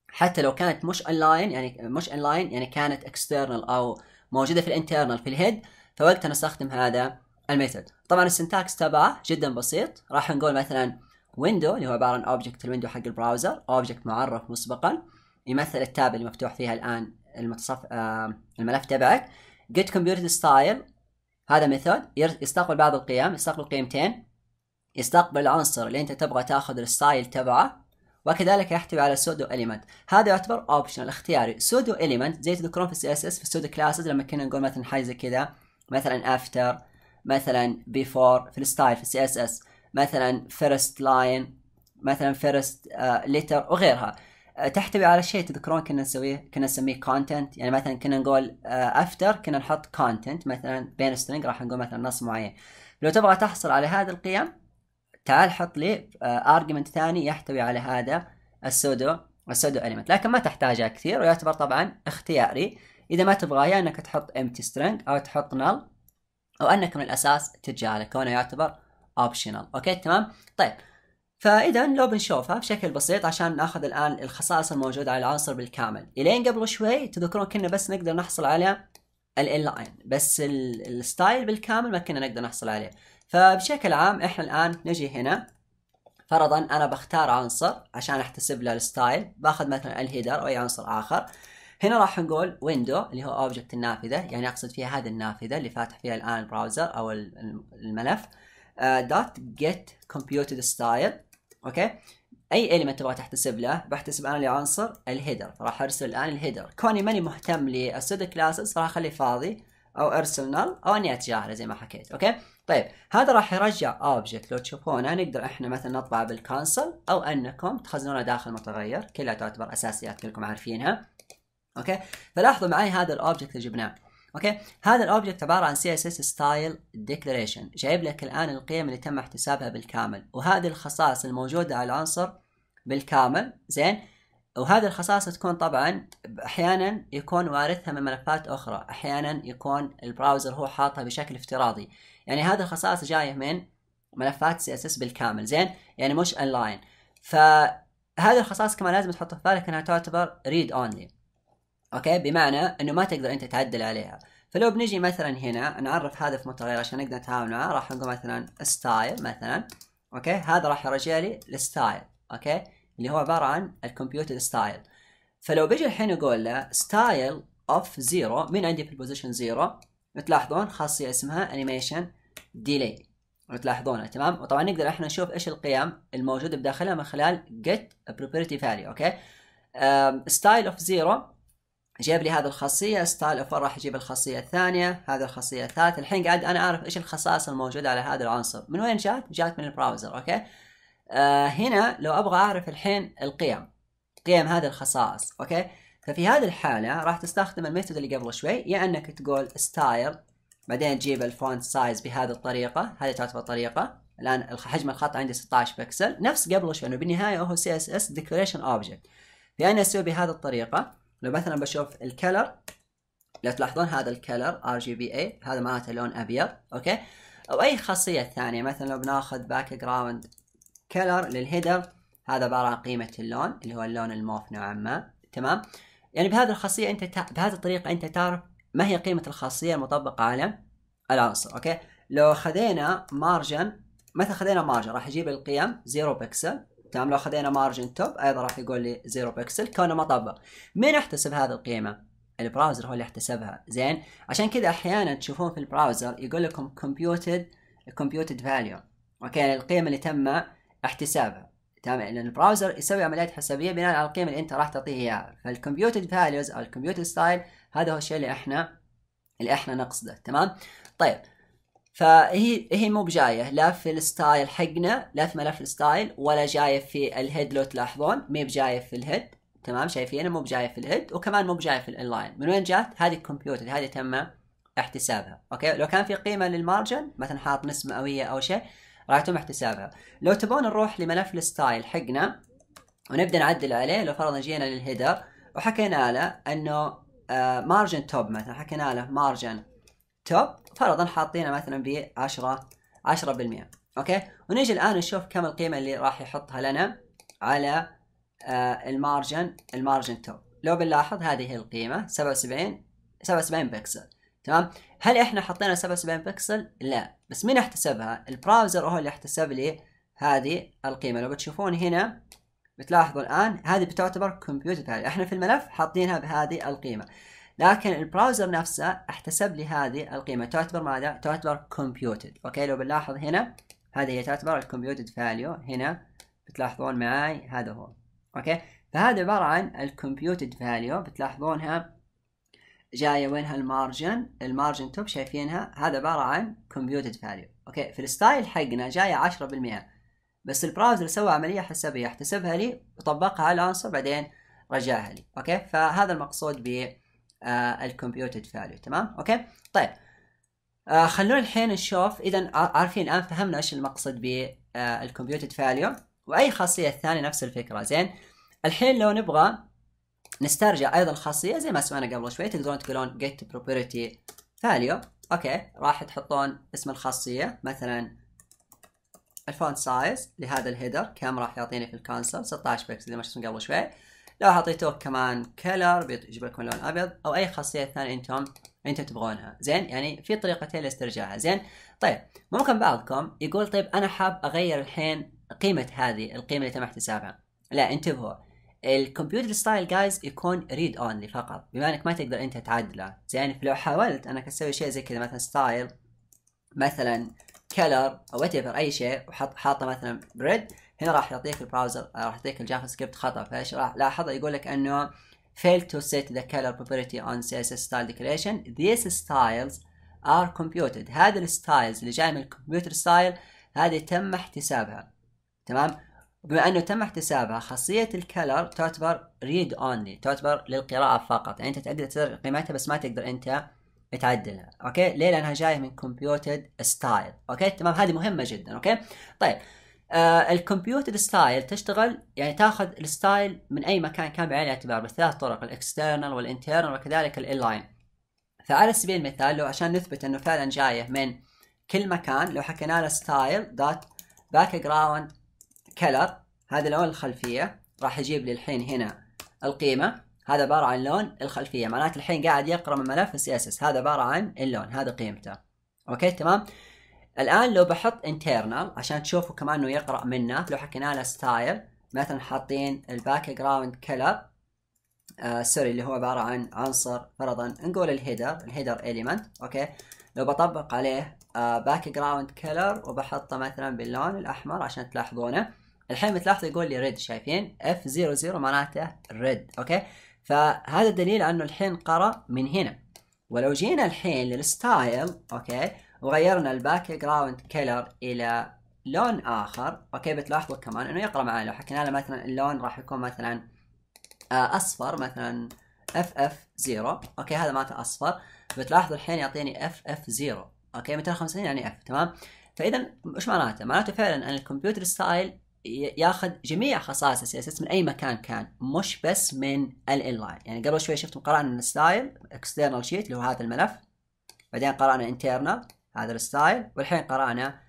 حتى لو كانت مش inline يعني مش inline يعني كانت external أو موجودة في ال internal في ال head فوقتها نستخدم هذا ال method. طبعا ال syntax تبعه جدا بسيط. راح نقول مثلا window اللي هو عبارة عن object ال window حق ال browser object معرف مسبقا يمثل ال tab اللي مفتوح فيها الآن المتصف آه الملف تبعك. get computed style هذا method يستقبل بعض القيم يستقبل قيمتين. يستقبل العنصر اللي أنت تبغى تأخذ ال style تبعه. وكذلك يحتوي على pseudo element هذا يعتبر optional اختياري. pseudo element زي تذكرون في ال CSS في ال pseudo classes لما كنا نقول مثلا حاجة زي كذا. مثلا after مثلا before في ال style في ال CSS مثلا first line مثلا first letter وغيرها. آه، تحتوي على شيء تذكرون كنا نسويه كنا نسميه content يعني مثلا كنا نقول after آه، كنا نحط content مثلا بين string راح نقول مثلا نص معين. لو تبغى تحصل على هذه القيم تعال حط لي argument آه، ثاني يحتوي على هذا ال pseudo ال pseudo element لكن ما تحتاجها كثير ويعتبر طبعا اختياري. إذا ما تبغاه يا إنك تحط empty string أو تحط null أو أنك من الأساس تتجاهله كونه يعتبر optional أوكي تمام؟ طيب. فاذا لو بنشوفها بشكل بسيط عشان نأخذ الآن الخصائص الموجودة على العنصر بالكامل. إلين قبل شوي تذكرون كنا بس نقدر نحصل على ال inline بس ال style بالكامل ما كنا نقدر نحصل عليه. فبشكل عام إحنا الآن نجي هنا. فرضا أنا بختار عنصر عشان أحتسب له ال style. باخذ مثلا ال header أو أي عنصر آخر. هنا راح نقول window اللي هو object النافذة يعني أقصد فيها هذه النافذة اللي فاتح فيها الآن ال browser أو الملف. dot get computed style أوكي؟ أي element تبغى تحتسب له بحتسب أنا لعنصر ال header. فراح أرسل الآن ال header. كوني ماني مهتم لل pseudo classes راح أخليه فاضي أو ارسل null أو أني أتجاهله زي ما حكيت. أوكي؟ طيب هذا راح يرجع object لو تشوفونه نقدر إحنا مثلا نطبعه بال console أو أنكم تخزنونه داخل متغير كلها تعتبر أساسيات كلكم عارفينها. أوكي؟ فلاحظوا معي هذا ال object اللي جبناه. أوكي؟ هذا ال object عبارة عن CSS style declaration جايب لك الآن القيم اللي تم احتسابها بالكامل. وهذه الخصائص الموجودة على العنصر بالكامل زين؟ وهذه الخصائص تكون طبعا أحيانا يكون وارثها من ملفات أخرى. أحيانا يكون ال browser هو حاطها بشكل افتراضي. يعني هذه الخصائص جاية من ملفات CSS بالكامل زين؟ يعني مش inline. فهذه الخصائص كمان لازم تحط في بالك إنها تعتبر read only أوكي؟ بمعنى إنه ما تقدر أنت تعدل عليها. فلو بنجي مثلا هنا نعرف هذا في متغير عشان نقدر نتعامل معاه راح نقول مثلا style مثلا. أوكي؟ هذا راح يرجع لي ال style أوكي؟ اللي هو عبارة عن ال computed style فلو بيجي الحين أقول له style of zero من عندي في ال position zero تلاحظون خاصيه اسمها animation delay تلاحظونها تمام؟ وطبعا نقدر إحنا نشوف إيش القيم الموجودة بداخلها من خلال get property value أوكي؟ style of zero جاب لي هذه الخاصية style of راح يجيب الخاصية الثانية هذه الخاصية الثالثة. الحين قاعد أنا أعرف إيش الخصائص الموجودة على هذا العنصر. من وين جات؟ جات من ال browser أوكي؟ آه هنا لو أبغى أعرف الحين القيم قيم هذه الخصائص أوكي؟ ففي هذه الحالة راح تستخدم ال method اللي قبل شوي يا إنك تقول style بعدين تجيب ال font size بهذه الطريقة هذه تعتبر طريقة. الآن حجم الخط عندي 16 بكسل. نفس قبل شوي إنه بالنهاية هو CSS declaration object في اني أسوي بهذه الطريقة لو مثلا بشوف ال color لو تلاحظون هذا ال color RGBA هذا معناته لون أبيض أوكي؟ أو أي خاصية ثانية مثلا لو بناخذ background color لل header هذا عبارة عن قيمة اللون اللي هو اللون الموف نوعا ما تمام؟ يعني بهذه الخاصية أنت تا... بهذه الطريقة أنت تعرف ما هي قيمة الخاصية المطبقة على العنصر أوكي؟ لو خذينا margin مثلا خذينا margin راح يجيب القيم 0 بكسل تمام؟ لو خذينا margin top أيضا راح يقول لي 0 بكسل كونه مطبق. مين يحتسب هذه القيمة؟ ال browser هو اللي يحتسبها. زين؟ عشان كذا أحيانا تشوفون في ال browser يقول لكم computed computed value أوكي؟ القيمة اللي تم احتسابها. تمام لأن ال browser يسوي عمليات حسابية بناء على القيمة اللي أنت راح تعطيه إياها. فال computed values أو ال computed style هذا هو الشيء اللي إحنا اللي إحنا نقصده تمام؟ طيب فهي هي مو بجاية لا في ال style حقنا لا في ملف ال style ولا جاية في ال head لو تلاحظون مي بجاية في ال head تمام؟ شايفينها مو بجاية في ال head وكمان مو بجاية في ال inline. من وين جات؟ هذه ال computed هذه تم احتسابها أوكي؟ لو كان في قيمة لل margin مثلا حاط نسبه مئويه أو شيء راح يتم احتسابها. لو تبون نروح لملف ال style حقنا ونبدأ نعدل عليه لو فرضا جينا لل header وحكينا له إنه margin آه، top مثلا حكينا له margin top فرضا حاطينه مثلا ب 10 10% أوكي؟ ونيجي الآن نشوف كم القيمة اللي راح يحطها لنا على ال margin ال margin top لو بنلاحظ هذه هي القيمة 77 77 بكسل. تمام؟ هل إحنا حطينا 77 بكسل؟ لا. بس مين احتسبها ال browser هو اللي احتسب لي هذه القيمة. لو بتشوفون هنا بتلاحظوا الآن هذه بتعتبر computed value إحنا في الملف حاطينها بهذه القيمة. لكن ال browser نفسه احتسب لي هذه القيمة. تعتبر ماذا؟ تعتبر computed أوكي؟ لو بنلاحظ هنا هذه هي تعتبر ال computed value هنا بتلاحظون معي هذا هو. أوكي؟ فهذا عبارة عن ال computed value بتلاحظونها جاية وينها ال margin؟ ال margin top شايفينها؟ هذا عبارة عن computed value أوكي في ال style حقنا جاية 10% بس ال browser سوى عملية حسابية. احتسبها لي وطبقها على العنصر بعدين رجعها لي. أوكي؟ فهذا المقصود ب ال computed value تمام؟ أوكي؟ طيب. آه خلونا الحين نشوف. إذا عارفين الان فهمنا إيش المقصد بال computed value وأي خاصية ثانية نفس الفكرة. زين؟ الحين لو نبغى نسترجع أيضا خاصيه زي ما سمعنا قبل شوي تقدرون تقولون get property value. أوكي راح تحطون اسم الخاصية مثلا ال font size لهذا ال header كم راح يعطيني في ال console 16 px زي ما شفتم قبل شوي. لو اعطيتوه كمان color بيجيب لكم لون أبيض. أو أي خاصية ثانية أنتم أنتم تبغونها. زين يعني في طريقتين لاسترجاعها. زين طيب ممكن بعضكم يقول طيب أنا حاب أغير الحين قيمة هذه القيمة اللي تم احتسابها. لا انتبهوا. ال computed style جايز يكون read only فقط. بما إنك ما تقدر أنت تعدله. زين فلو حاولت أنك تسوي شيء زي كذا مثلا style مثلا color أو what أي شيء وحط حاطه مثلا ب red هنا راح يعطيك ال browser راح يعطيك ال JavaScript خطأ. فإيش راح لاحظ يقول لك إنه failed to set the color property on CSS style declaration. These styles are computed. هذه ال styles اللي جاي من ال computed style هذه تم احتسابها. تمام؟ بما أنه تم احتسابها خاصية ال color تعتبر read only تعتبر للقراءة فقط. يعني أنت تقدر تقدر قيمتها بس ما تقدر أنت تعدلها. أوكي؟ ليه؟ لأنها جاية من computed style أوكي؟ تمام. هذه مهمة جدا. أوكي؟ طيب. آه ال computed style تشتغل يعني تأخذ ال style من أي مكان كان بعين الاعتبار بثلاث طرق ال external وال internal وكذلك ال inline فعلى سبيل المثال لو عشان نثبت إنه فعلا جاية من كل مكان لو حكينا له style dot background color هذا لون الخلفية راح يجيب لي الحين هنا القيمة. هذا عبارة عن لون الخلفية معناته الحين قاعد يقرأ من ملف ال CSS هذا عبارة عن اللون هذا قيمته. أوكي تمام؟ الآن لو بحط internal عشان تشوفوا كمان إنه يقرأ منه لو حكينا له style مثلا حاطين ال background color sorry اللي هو عبارة عن عنصر فرضا نقول ال header ال header element أوكي؟ لو بطبق عليه background color وبحطه مثلا باللون الأحمر عشان تلاحظونه. الحين بتلاحظوا يقول لي red شايفين؟ F 00 معناته red أوكي؟ فهذا دليل أنه الحين قرأ من هنا. ولو جينا الحين لل style أوكي؟ وغيرنا ال background color إلى لون آخر أوكي؟ بتلاحظوا كمان إنه يقرأ معنا لو حكينا له مثلا اللون راح يكون مثلا آه، أصفر مثلا F F 0 أوكي؟ هذا معناته أصفر. بتلاحظوا الحين يعطيني F F 0 أوكي؟ 250 يعني F تمام؟ فاذا إيش معناته؟ معناته فعلا أن ال computed style ياخذ جميع خصائص ال CSS من أي مكان كان مش بس من ال inline يعني قبل شوي شفتم قرأنا ال style external sheet اللي هو هذا الملف بعدين قرأنا internal هذا ال style والحين قرأنا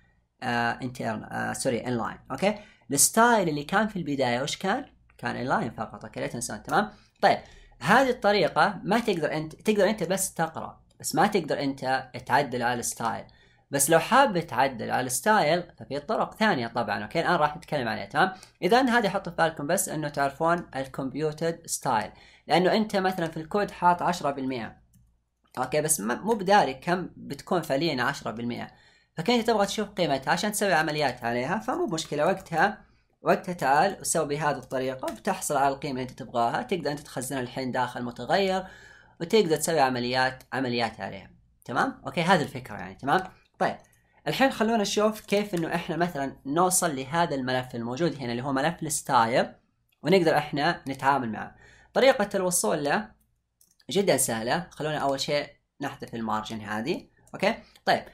internal sorry inline أوكي؟ ال style اللي كان في البداية وش كان؟ كان inline فقط. أوكي لا تنسون تمام؟ طيب هذه الطريقة ما تقدر أنت تقدر أنت بس تقرأ بس ما تقدر أنت تعدل على ال style بس لو حاب تعدل على ال style ففي طرق ثانية طبعا أوكي؟ الآن راح نتكلم عليها تمام؟ إذا هذه حطوا في بالكم بس إنه تعرفون ال computed style. لأنه أنت مثلا في الكود حاط 10% أوكي؟ بس مو بداري كم بتكون فعليا 10% فكنت تبغى تشوف قيمتها عشان تسوي عمليات عليها فمو مشكلة. وقتها وقتها تعال وسوي بهذه الطريقة بتحصل على القيمة اللي أنت تبغاها. تقدر أنت تخزنها الحين داخل متغير وتقدر تسوي عمليات عمليات عليها. تمام؟ أوكي؟ هذه الفكرة يعني تمام؟ طيب الحين خلونا نشوف كيف إنه إحنا مثلا نوصل لهذا الملف الموجود هنا اللي هو ملف ال style ونقدر إحنا نتعامل معه. طريقة الوصول له جدا سهلة. خلونا أول شيء نحذف ال margin هذه. أوكي؟ طيب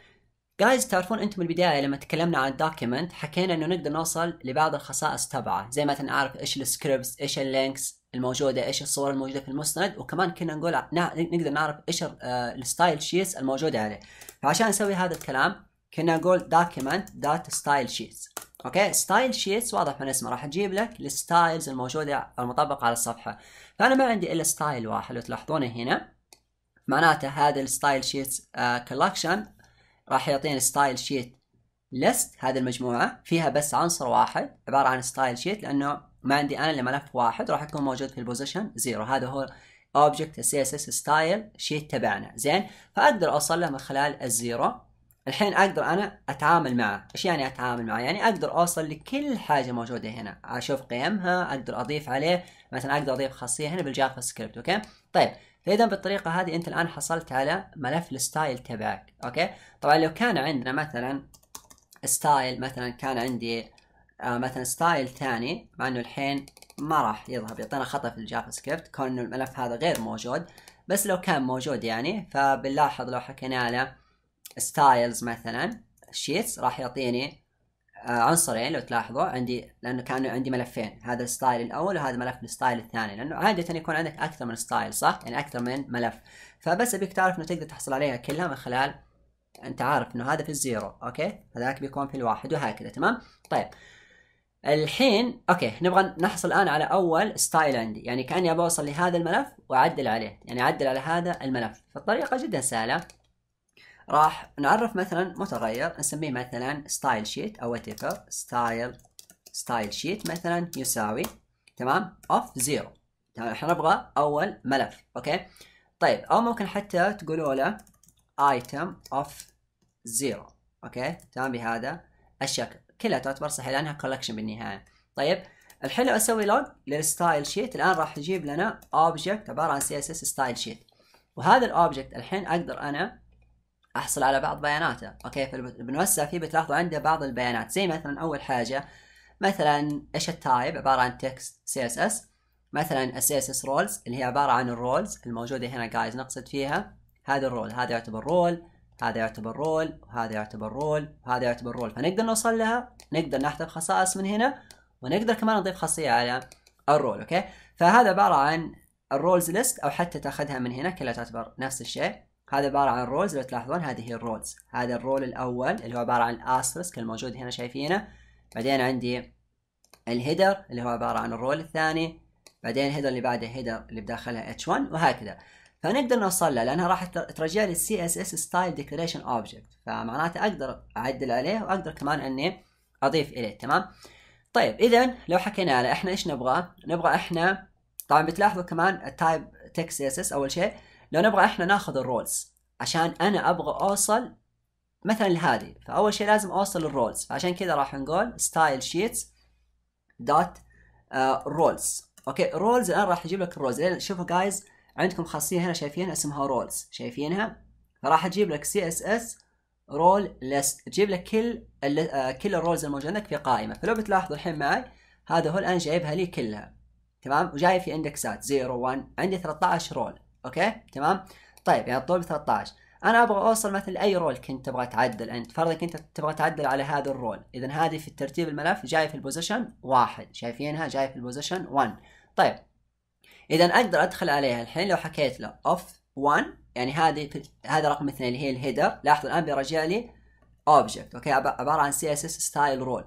جايز تعرفون أنتم البدايه لما تكلمنا عن ال document حكينا إنه نقدر نوصل لبعض الخصائص تبعه. زي مثلا نعرف إيش ال scripts إيش ال links الموجودة إيش الصور الموجودة في المستند وكمان كنا نقول نقدر نعرف إيش ال style sheets الموجودة عليه. فعشان نسوي هذا الكلام كنا نقول document dot style sheets أوكي؟ style sheets واضح من اسمه. راح تجيب لك ال styles الموجودة المطبقة على الصفحة. فأنا ما عندي إلا style واحد لو تلاحظونه هنا. معناته هذا ال style sheets collection راح يعطيني style sheet list هذه المجموعة. فيها بس عنصر واحد عبارة عن style sheet لأنه ما عندي أنا إلا ملف واحد راح يكون موجود في ال position zero هذا هو object CSS style sheet تبعنا. زين؟ فأقدر أوصل له من خلال ال zero. الحين أقدر أنا أتعامل معه. إيش يعني أتعامل معه؟ يعني أقدر أوصل لكل حاجة موجودة هنا. أشوف قيمها أقدر أضيف عليه. مثلا أقدر أضيف خاصية هنا بال JavaScript أوكي؟ طيب فاذا بالطريقة هذه أنت الآن حصلت على ملف ال style تبعك أوكي؟ طبعا لو كان عندنا مثلا style مثلا كان عندي آه مثلا style ثاني مع إنه الحين ما راح يظهر يعطينا خطأ في ال JavaScript كون إنه الملف هذا غير موجود. بس لو كان موجود يعني فبنلاحظ لو حكينا على styles مثلا sheets راح يعطيني آه عنصرين لو تلاحظوا. عندي لأنه كان عندي ملفين هذا ال style الأول وهذا ملف ال style الثاني لأنه عادة يكون عندك أكثر من style صح؟ يعني أكثر من ملف. فبس أبيك تعرف إنه تقدر تحصل عليها كلها من خلال أنت عارف إنه هذا في ال zero أوكي؟ هذاك بيكون في الواحد وهكذا تمام؟ طيب. الحين okay نبغى نحصل الآن على أول style عندي. يعني كأني أبغى أوصل لهذا الملف وأعدل عليه. يعني أعدل على هذا الملف. فالطريقة جدا سهلة. راح نعرف مثلا متغير نسميه مثلا style sheet أو whatever style style sheet مثلا يساوي تمام؟ of zero تمام إحنا نبغى أول ملف. okay؟ طيب أو ممكن حتى تقولوا له item of zero okay؟ تمام بهذا الشكل. كلها تعتبر صحيح لأنها collection بالنهاية. طيب الحين لو أسوي log لل style sheet الآن راح يجيب لنا object عبارة عن CSS style sheet وهذا ال object الحين أقدر أنا أحصل على بعض بياناته. okay فبنوسع فيه بتلاحظوا عنده بعض البيانات. زي مثلا أول حاجة مثلا إيش ال type؟ عبارة عن text CSS مثلا ال CSS rules اللي هي عبارة عن ال rules الموجودة هنا جايز نقصد فيها هذا ال rule هذا يعتبر rule هذا يعتبر rule وهذا يعتبر rule وهذا يعتبر rule فنقدر نوصل لها نقدر نحذف خصائص من هنا ونقدر كمان نضيف خاصية على ال rule okay فهذا عبارة عن ال rules list أو حتى تأخذها من هنا كلها تعتبر نفس الشيء. هذا عبارة عن rules لو تلاحظون هذه هي ال rules هذا ال rule الأول اللي هو عبارة عن ال asterisk الموجود هنا شايفينه بعدين عندي ال header اللي هو عبارة عن ال rule الثاني. بعدين ال header اللي بعده header اللي بداخلها h1 وهكذا. فنقدر نوصل له لانها راح ترجع لي ال CSS style declaration object فمعناته أقدر أعدل عليه وأقدر كمان إني أضيف إليه تمام؟ طيب اذا لو حكينا على إحنا إيش نبغى؟ نبغى إحنا طبعا بتلاحظوا كمان ال type text CSS أول شيء لو نبغى إحنا ناخذ ال rules عشان أنا أبغى أوصل مثلا لهذه. فأول شيء لازم أوصل ال rules فعشان كذا راح نقول style sheets dot rules okay rules الان راح يجيب لك الرولز شوفوا جايز عندكم خاصية هنا شايفينها اسمها rules. شايفينها؟ فراح أجيب لك CSS rule list تجيب لك كل آه كل ال rules الموجودة عندك في قائمة. فلو بتلاحظوا الحين معي هذا هو الآن جايبها لي كلها. تمام؟ وجاي في index ات 0 1 عندي 13 rule. okay؟ تمام؟ طيب يعني الطول 13 أنا أبغى أوصل مثل أي rule كنت تبغى تعدل. انت فرضا كنت تبغى تعدل على هذا ال rule. اذا هذه في الترتيب الملف. جاي في ال position واحد. شايفينها؟ جاي في ال position 1 طيب إذا أقدر أدخل عليها الحين لو حكيت له of 1 يعني هذه هذا رقم اثنين اللي هي ال header. لاحظوا الآن بيرجع لي object okay؟ عبارة عن CSS style rule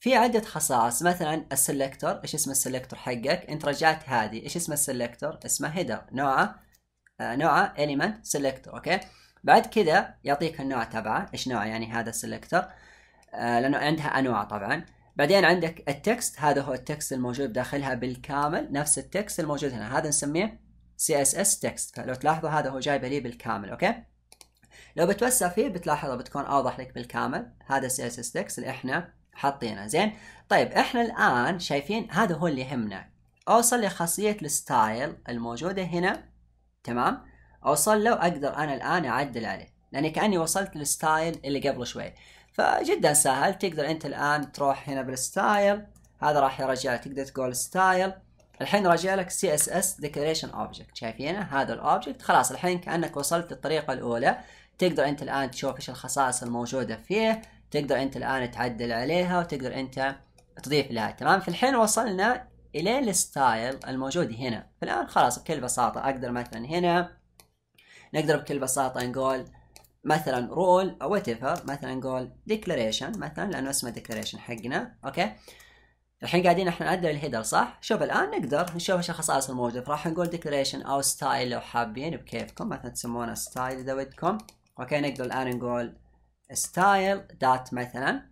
في عدة خصائص. مثلا ال selector إيش اسم ال selector حقك؟ إنت رجعت هذه إيش اسم ال selector اسمه header نوعه آه نوعه element selector okay؟ بعد كذا يعطيك النوع تبعه. إيش نوع يعني هذا ال selector آه لأنه عندها أنواع طبعا. بعدين عندك ال text هذا هو ال text الموجود داخلها بالكامل نفس ال text الموجود هنا هذا نسميه CSS text. فلو تلاحظوا هذا هو جايبه لي بالكامل okay؟ لو بتوسع فيه بتلاحظه بتكون أوضح لك بالكامل هذا CSS text اللي إحنا حاطينه زين؟ طيب إحنا الآن شايفين هذا هو اللي يهمنا. أوصل لخاصية ال style الموجودة هنا تمام؟ أوصل له واقدر أنا الآن أعدل عليه لأني كأني وصلت لل style اللي قبل شوي. فجدا سهل. تقدر أنت الآن تروح هنا بال style. هذا راح يرجع تقدر تقول style. الحين راجع لك CSS declaration object شايفينه هذا ال object خلاص الحين كأنك وصلت للطريقة الأولى. تقدر أنت الآن تشوف إيش الخصائص الموجودة فيه. تقدر أنت الآن تعدل عليها وتقدر أنت تضيف لها. تمام؟ في الحين وصلنا إلى ال style الموجود هنا. فالان خلاص بكل بساطة أقدر مثلا هنا نقدر بكل بساطة نقول مثلا rule أو what مثلا نقول declaration مثلا لأنه اسمه declaration حقنا okay؟ الحين قاعدين إحنا نعدل ال header صح؟ شوف الآن نقدر نشوف إيش الخصائص الموجودة. فراح نقول declaration أو style لو حابين بكيفكم مثلا تسمونه style إذا ودكم. okay؟ نقدر الآن نقول style dot مثلا.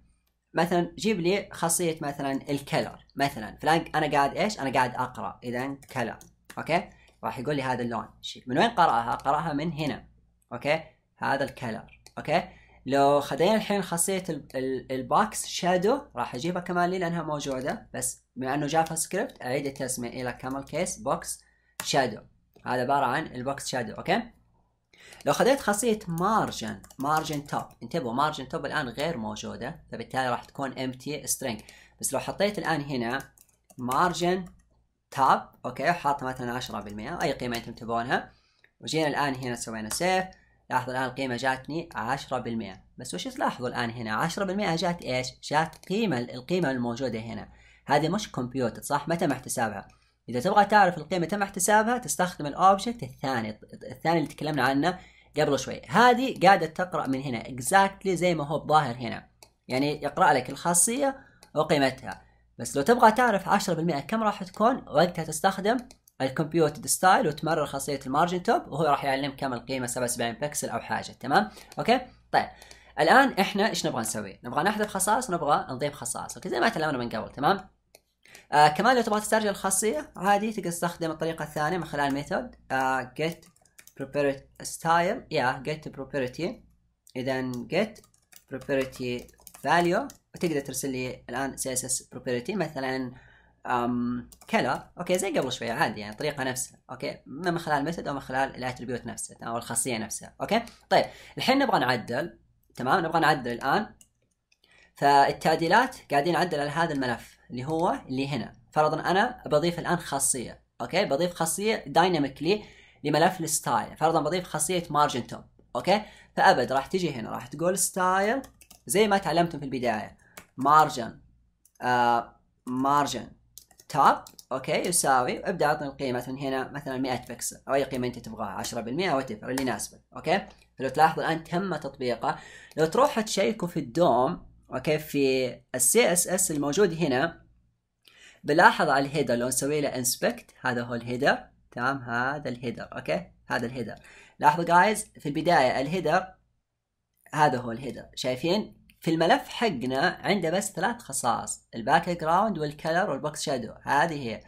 مثلا جيب لي خاصية مثلا ال color مثلا فلان أنا قاعد إيش؟ أنا قاعد أقرأ. اذا color okay؟ راح يقول لي هذا اللون. من وين قرأها؟ قرأها من هنا. okay؟ هذا ال color okay؟ لو خذينا الحين خاصية ال box shadow راح أجيبها كمان لي لأنها موجودة بس بما إنه جافا سكريبت اعيد التسمية إلى camel case box shadow هذا عبارة عن ال box shadow okay؟ لو خذيت خاصية margin margin top انتبهوا margin top الآن غير موجودة فبالتالي راح تكون empty string. بس لو حطيت الآن هنا margin top okay؟ حاطه مثلا 10% أي قيمة أنتم تبغونها وجينا الآن هنا سوينا save لاحظوا الآن القيمه جاتني 10% بس وش تلاحظوا الآن هنا؟ 10% جات إيش؟ جات قيمة القيمة الموجودة هنا. هذه مش computed صح؟ ما تم احتسابها؟ إذا تبغى تعرف القيمة تم احتسابها تستخدم ال object الثاني الثاني اللي تكلمنا عنه قبل شوي. هذه قاعدة تقرأ من هنا exactly زي ما هو ظاهر هنا. يعني يقرأ لك الخاصية وقيمتها. بس لو تبغى تعرف 10% كم راح تكون؟ وقتها تستخدم ال computed style وتمرر خاصية ال margin top وهو راح يعلمك كم القيمة 77 بكسل أو حاجة تمام؟ okay؟ طيب الآن إحنا إيش نبغى نسوي؟ نبغى نحذف خصائص نبغى نضيف خصائص okay؟ زي ما تعلمنا من قبل تمام؟ آه كمان لو تبغى تسترجع الخاصية عادي تقدر تستخدم الطريقة الثانية من خلال method آه get property style يا yeah, get property اذا get property value وتقدر ترسل لي الآن css property مثلا أم color okay زي قبل شوية عادي يعني الطريقة نفسها. okay من خلال ال method أو من خلال ال attribute نفسها أو الخاصية نفسها. okay؟ طيب الحين نبغى نعدل. تمام؟ نبغى نعدل الآن. فالتعديلات قاعدين نعدل على هذا الملف اللي هو اللي هنا. فرضا أنا بضيف الآن خاصية. okay؟ بضيف خاصية dynamically لملف ال style فرضا بضيف خاصية margin top okay؟ فأبد راح تجي هنا راح تقول style زي ما تعلمتم في البداية. margin آه margin top okay يساوي ابدأ أعطني القيمة من هنا مثلا 100 بكسل أو أي قيمة أنت تبغاها؟ 10% أو تفر اللي يناسبك. okay فلو تلاحظ الآن تم تطبيقه. لو تروح تشيكوا في ال DOM okay في ال CSS الموجود هنا بلاحظ على ال header لو نسوي له inspect هذا هو ال header. تمام؟ هذا ال header okay هذا ال header. لاحظوا جايز في البداية ال header هذا هو ال header. شايفين؟ في الملف حقنا عنده بس ثلاث خصائص ال background وال color وال box shadow هذه هي.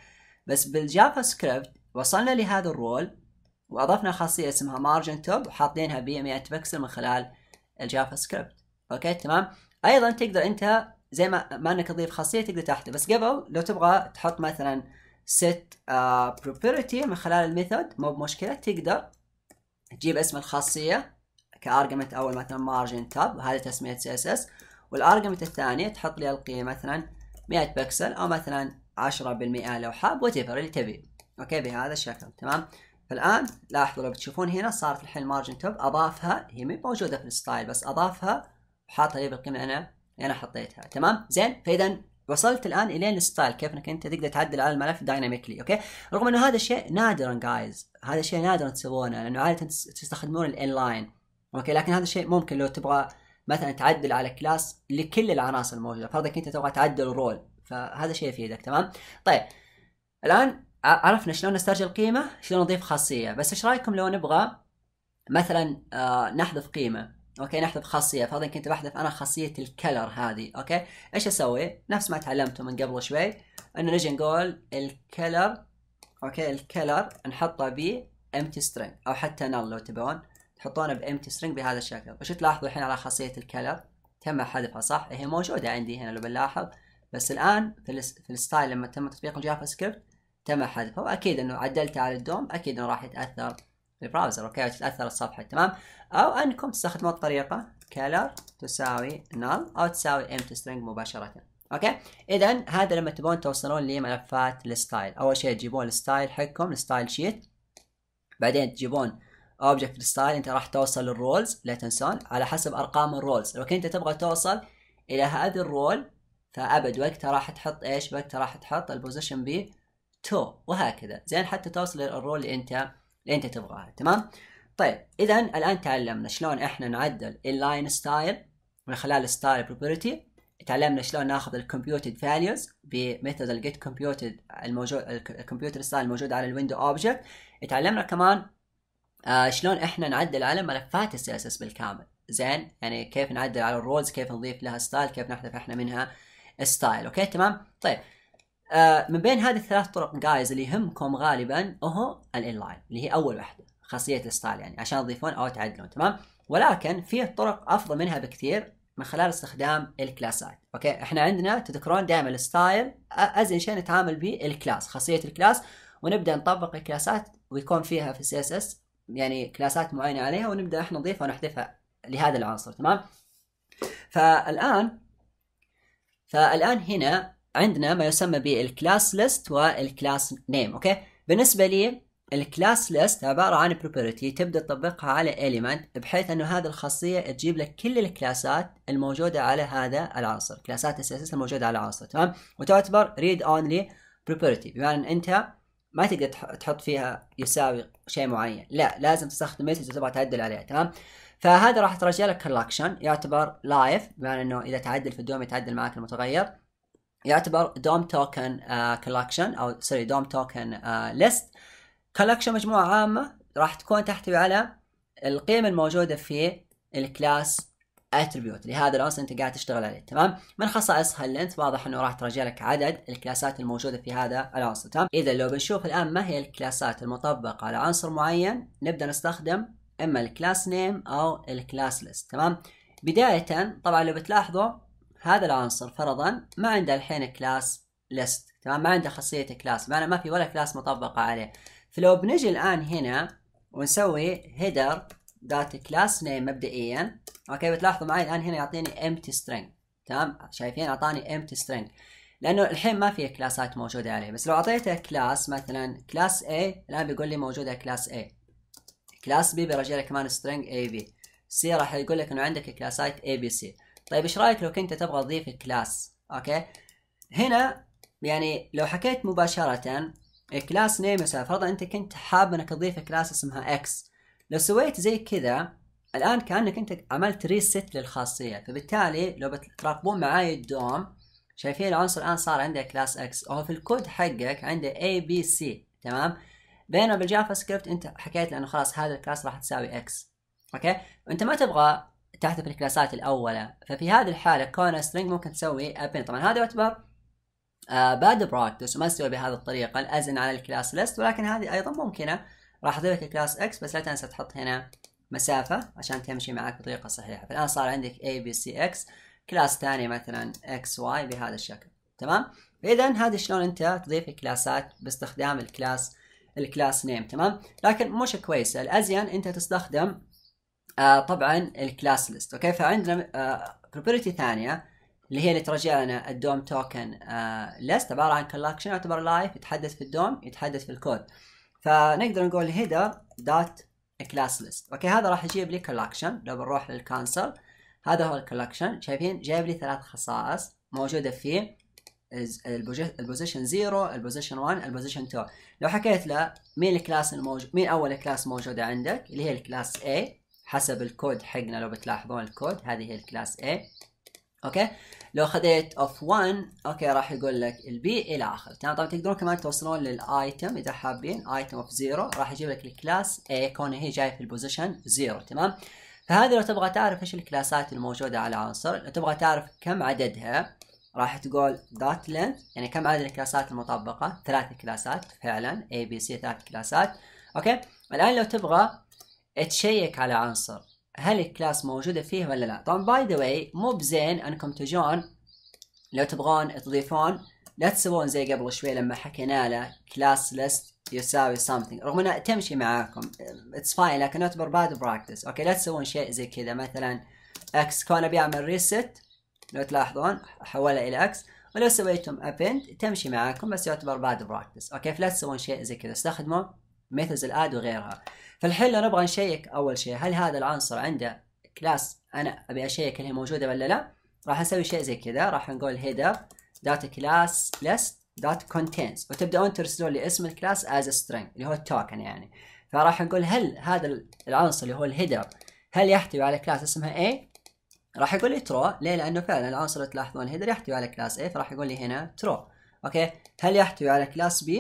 بس بال JavaScript وصلنا لهذا ال rule وأضفنا خاصية اسمها margin top وحاطينها ب 100 بكسل من خلال ال JavaScript. okay تمام؟ أيضا تقدر أنت زي ما ما إنك تضيف خاصية تقدر تحت بس قبل لو تبغى تحط مثلا set uh, property من خلال ال method مو بمشكلة تقدر تجيب اسم الخاصية ك argument أول مثلا margin top هذه تسمية CSS وال argument الثانية تحط لي القيمة مثلا 100 بكسل أو مثلا 10% لو حاب وات اللي تبي okay بهذا الشكل. تمام؟ فالان لاحظوا لو بتشوفون هنا صارت الحين ال margin top أضافها هي مي موجودة في ال style بس أضافها وحاطها لي بالقيمة أنا أنا حطيتها. تمام؟ زين فاذا وصلت الآن الين ال style. كيف إنك أنت تقدر تعدل على الملف dynamically okay؟ رغم إنه هذا الشيء نادرا جايز هذا الشيء نادرا تسوونه لأنه عادة تستخدمون ال inline okay لكن هذا الشيء ممكن لو تبغى مثلا تعدل على class لكل العناصر الموجودة. فرضك انت تبغى تعدل rule فهذا شيء يفيدك تمام؟ طيب الآن عرفنا شلون نسترجع القيمه شلون نضيف خاصية. بس إيش رأيكم لو نبغى مثلا آه نحذف قيمة؟ أوكي نحذف خاصية. فرضا كنت بحذف أنا خاصية ال color هذه okay؟ إيش أسوي؟ نفس ما تعلمته من قبل شوي إنه نجي نقول ال color okay ال color نحطه ب empty string أو حتى null لو تبون تحطونه ب empty string بهذا الشكل. وش تلاحظوا الحين على خاصية ال color تم حذفها صح؟ هي موجودة عندي هنا لو بنلاحظ. بس الآن في, في ال style لما تم تطبيق ال JavaScript تم حذفها. وأكيد إنه عدلت على ال DOM أكيد إنه راح يتأثر ال browser okay وتتاثر الصفحة تمام؟ أو أنكم تستخدموا الطريقة color تساوي null أو تساوي empty string مباشرة. okay؟ اذا هذا لما تبون توصلون لملفات ال style. أول شيء تجيبون ال style حقكم ال style sheet بعدين تجيبون object style انت راح توصل لل rules لا تنسون على حسب أرقام ال rules. لو كنت تبغى توصل إلى هذه ال rule فأبد وقتها راح تحط إيش؟ وقتها راح تحط ال position ب 2 وهكذا. زين حتى توصل لل rule اللي أنت اللي أنت تبغاها. تمام؟ طيب اذا الآن تعلمنا شلون إحنا نعدل ال inline style من خلال style property تعلمنا شلون ناخذ ال computed values ب method ال get computed الموجود ال computed style الموجود على ال window object تعلمنا كمان آه شلون إحنا نعدل على ملفات ال CSS بالكامل زين؟ يعني كيف نعدل على ال rules؟ كيف نضيف لها style؟ كيف نحذف إحنا منها style؟ okay؟ تمام؟ طيب. آه من بين هذه الثلاث طرق جايز اللي يهمكم غالبا هو ال inline اللي هي أول واحدة خاصية ال style يعني عشان تضيفون أو تعدلون تمام؟ ولكن في طرق أفضل منها بكثير من خلال استخدام الكلاسات. okay؟ إحنا عندنا تذكرون دائما ال style ازين شيء نتعامل به ال class خاصية ال class ونبدأ نطبق الكلاسات ويكون فيها في ال CSS يعني كلاسات معينة عليها ونبدأ إحنا نضيفها ونحذفها لهذا العنصر تمام؟ فالآن فالآن هنا عندنا ما يسمى بال class list وال class name okay؟ بالنسبة لي ال class list عبارة عن property تبدأ تطبقها على element بحيث إنه هذه الخاصية تجيب لك كل الكلاسات الموجودة على هذا العنصر كلاسات CSS الموجودة على العنصر تمام؟ وتعتبر read only property بمعنى إن أنت ما تقدر تحط فيها يساوي شيء معين. لا لازم تستخدم method تبغى تعدل عليها تمام؟ فهذا راح ترجع لك collection يعتبر live بمعنى إنه إذا تعدل في ال DOM يتعدل معك المتغير. يعتبر DOM token collection أو sorry DOM token list collection مجموعة عامة راح تكون تحتوي على القيم الموجودة في ال class attribute لهذا العنصر أنت قاعد تشتغل عليه تمام؟ من خصائصها ال length واضح إنه راح ترجع لك عدد الكلاسات الموجودة في هذا العنصر تمام؟ إذا لو بنشوف الآن ما هي الكلاسات المطبقة على عنصر معين نبدأ نستخدم إما ال class name أو ال class list تمام؟ بداية طبعا لو بتلاحظوا هذا العنصر فرضا ما عنده الحين class list تمام؟ ما عنده خاصية class بمعنى ما في ولا class مطبقة عليه. فلو بنجي الآن هنا ونسوي header dot class name مبدئيا. okay بتلاحظوا معي الآن هنا يعطيني empty string. تمام؟ شايفين؟ أعطاني empty string. لأنه الحين ما في كلاسات موجودة عليه. بس لو أعطيته class مثلا class A الآن بيقول لي موجودة class A. class B بيرجع لك كمان string A B. C راح يقول لك إنه عندك كلاسات A B C. طيب إيش رأيك لو كنت تبغى تضيف class okay؟ هنا يعني لو حكيت مباشرة ال class name مثلا فرضا أنت كنت حاب إنك تضيف class اسمها X لو سويت زي كذا الآن كأنك أنت عملت reset للخاصية. فبالتالي لو بتراقبون معاي ال DOM شايفين العنصر الآن صار عنده class X وهو في الكود حقك عنده A B C تمام؟ بينما بالجافا سكريبت أنت حكيت لأنه خلاص هذا ال class راح تساوي X okay؟ وأنت ما تبغى تحذف الكلاسات الأولى. ففي هذه الحالة كونه string ممكن تسوي append طبعا هذا يعتبر آه bad practice وما تسوي بهذه الطريقة. الأزين على ال class list ولكن هذه أيضا ممكنة. راح اضيف لك class X بس لا تنسى تحط هنا مسافة عشان تمشي معك بطريقة صحيحة. فالان صار عندك A B C X. class ثاني مثلا X Y بهذا الشكل. تمام؟ اذا هذا شلون أنت تضيف الكلاسات باستخدام ال class ال class name تمام؟ لكن مش كويسه الازين أنت تستخدم آه طبعا ال class list okay؟ فعندنا آه property ثانية اللي هي اللي ترجع لنا ال DOM token آه list عبارة عن collection يعتبر live يتحدث في ال DOM يتحدث في الكود. فنقدر نقول header dot class list. okay هذا راح يجيب لي collection لو بنروح لل console هذا هو ال collection شايفين؟ جايب لي ثلاث خصائص موجودة في ال position 0 ال position 1 ال position 2 لو حكيت له مين ال class الموجود مين أول class موجودة عندك اللي هي ال class A حسب الكود حقنا لو بتلاحظون الكود هذه هي ال class A. okay؟ لو خذيت of 1 okay راح يقول لك ال B إلى اخره تمام طبعا تقدرون كمان توصلون لل item إذا حابين item of 0 راح يجيب لك ال class A كونه هي جاي في ال position 0 تمام؟ فهذه لو تبغى تعرف إيش الكلاسات الموجودة على عنصر لو تبغى تعرف كم عددها راح تقول dot length يعني كم عدد الكلاسات المطبقه ثلاث كلاسات فعلا A B C ثلاث كلاسات. okay؟ الآن لو تبغى تشيك على عنصر. هل ال class موجودة فيه ولا لا؟ طبعا by the way مو بزين أنكم تجون لو تبغون تضيفون لا تسوون زي قبل شوي لما حكينا له class list يساوي something. رغم إنها تمشي معاكم it's fine لكن يعتبر bad practice okay لا تسوون شيء زي كذا. مثلا X كونه بيعمل reset لو تلاحظون حولها إلى X ولو سويتم append تمشي معاكم بس يعتبر bad practice okay فلا تسوون شيء زي كذا. استخدموا methods ال add وغيرها. فالحين لو نبغى نشيك أول شيء هل هذا العنصر عنده class أنا أبي أشيك هل هي موجودة ولا لا؟ راح نسوي شيء زي كذا راح نقول header dot class list dot contains. وتبدأون ترسلون لي اسم ال class a string اللي هو ال token يعني. فراح نقول هل هذا العنصر اللي هو ال header هل يحتوي على class اسمها A راح يقول لي true ليه؟ لأنه فعلا العنصر اللي تلاحظون ال header يحتوي على class A فراح يقول لي هنا true okay؟ هل يحتوي على class B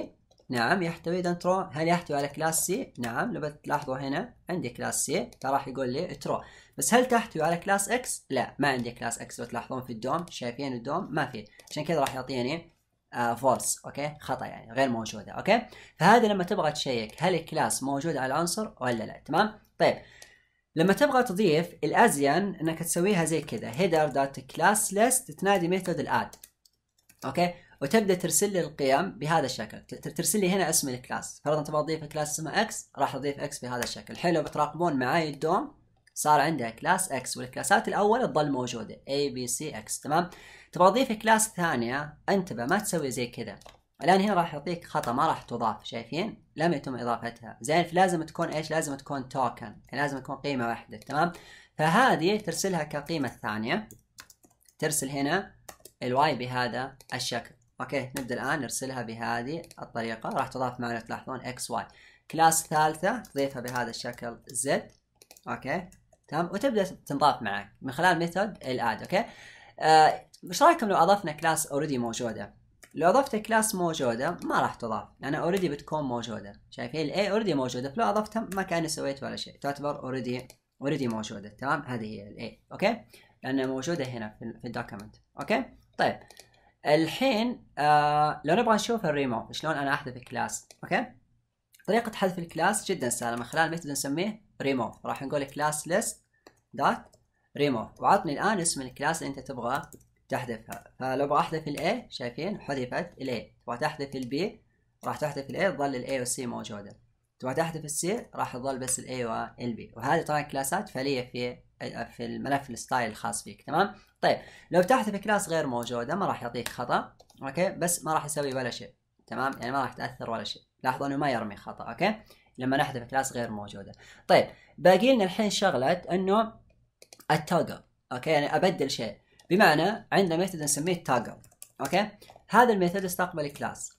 نعم يحتوي إذا true. هل يحتوي على class C نعم لو بتلاحظوا هنا عندي class C فراح يقول لي true. بس هل تحتوي على class X لا ما عندي class X لو تلاحظون في ال DOM شايفين ال DOM؟ ما في. عشان كذا راح يعطيني آه false okay؟ خطأ يعني غير موجودة okay؟ فهذا لما تبغى تشيك هل ال class موجود على العنصر ولا لا تمام؟ طيب لما تبغى تضيف الأزين إنك تسويها زي كذا header dot class list تنادي method ال add okay؟ وتبدأ ترسل لي القيم بهذا الشكل. ترسل لي هنا اسم ال class. فرضا تبغى تضيف class اسمه X راح اضيف X بهذا الشكل. الحين لو بتراقبون معي ال DOM. صار عندها class X والكلاسات الأولى تظل موجودة. A B C X تمام؟ تبغى تضيف class ثانية انتبه ما تسوي زي كذا. الآن هنا راح يعطيك خطأ ما راح تضاف شايفين؟ لم يتم إضافتها. زين لازم تكون إيش؟ لازم تكون token يعني لازم تكون قيمة واحدة تمام؟ فهذه ترسلها كقيمة ثانية ترسل هنا ال Y بهذا الشكل. okay نبدأ الآن نرسلها بهذه الطريقة. راح تضاف معنا تلاحظون X Y. class ثالثة تضيفها بهذا الشكل Z. okay تمام. وتبدأ تنضاف معك من خلال method ال add. okay؟ آه إيش رأيكم لو أضفنا class already موجودة؟ لو أضفت class موجودة ما راح تضاف لأن already بتكون موجودة. شايفين؟ ال A already موجودة فلو أضفتها ما كأني سويت ولا شيء. تعتبر already already موجودة. تمام؟ هذه هي ال A okay؟ لأنها موجودة هنا في ال document okay؟ طيب. الحين آه لو نبغى نشوف الريموف شلون أنا أحذف class okay؟ طريقة حذف ال class جدا سهلة. من خلال ميثود نسميه ريموف. راح نقول class list دوت ريموف وعطني الآن اسم ال class اللي أنت تبغى تحذفها. فلو أبغى أحذف ال A شايفين؟ حذفت ال A تبغى تحذف البي راح تحذف الاي تظل الاي والسي موجودة. تبغى تحذف ال C راح تظل بس ال A وال B وهذه طبعا كلاسات فعلية في في الملف ال style الخاص فيك تمام؟ طيب لو تحذف class غير موجودة ما راح يعطيك خطأ okay؟ بس ما راح يسوي ولا شيء تمام؟ يعني ما راح تأثر ولا شيء. لاحظوا إنه ما يرمي خطأ okay؟ لما نحذف class غير موجودة. طيب باقي لنا الحين شغلة إنه ال toggle أوكي؟ يعني أبدل شيء. بمعنى عندنا method نسميه toggle أوكي؟ هذا ال method يستقبل class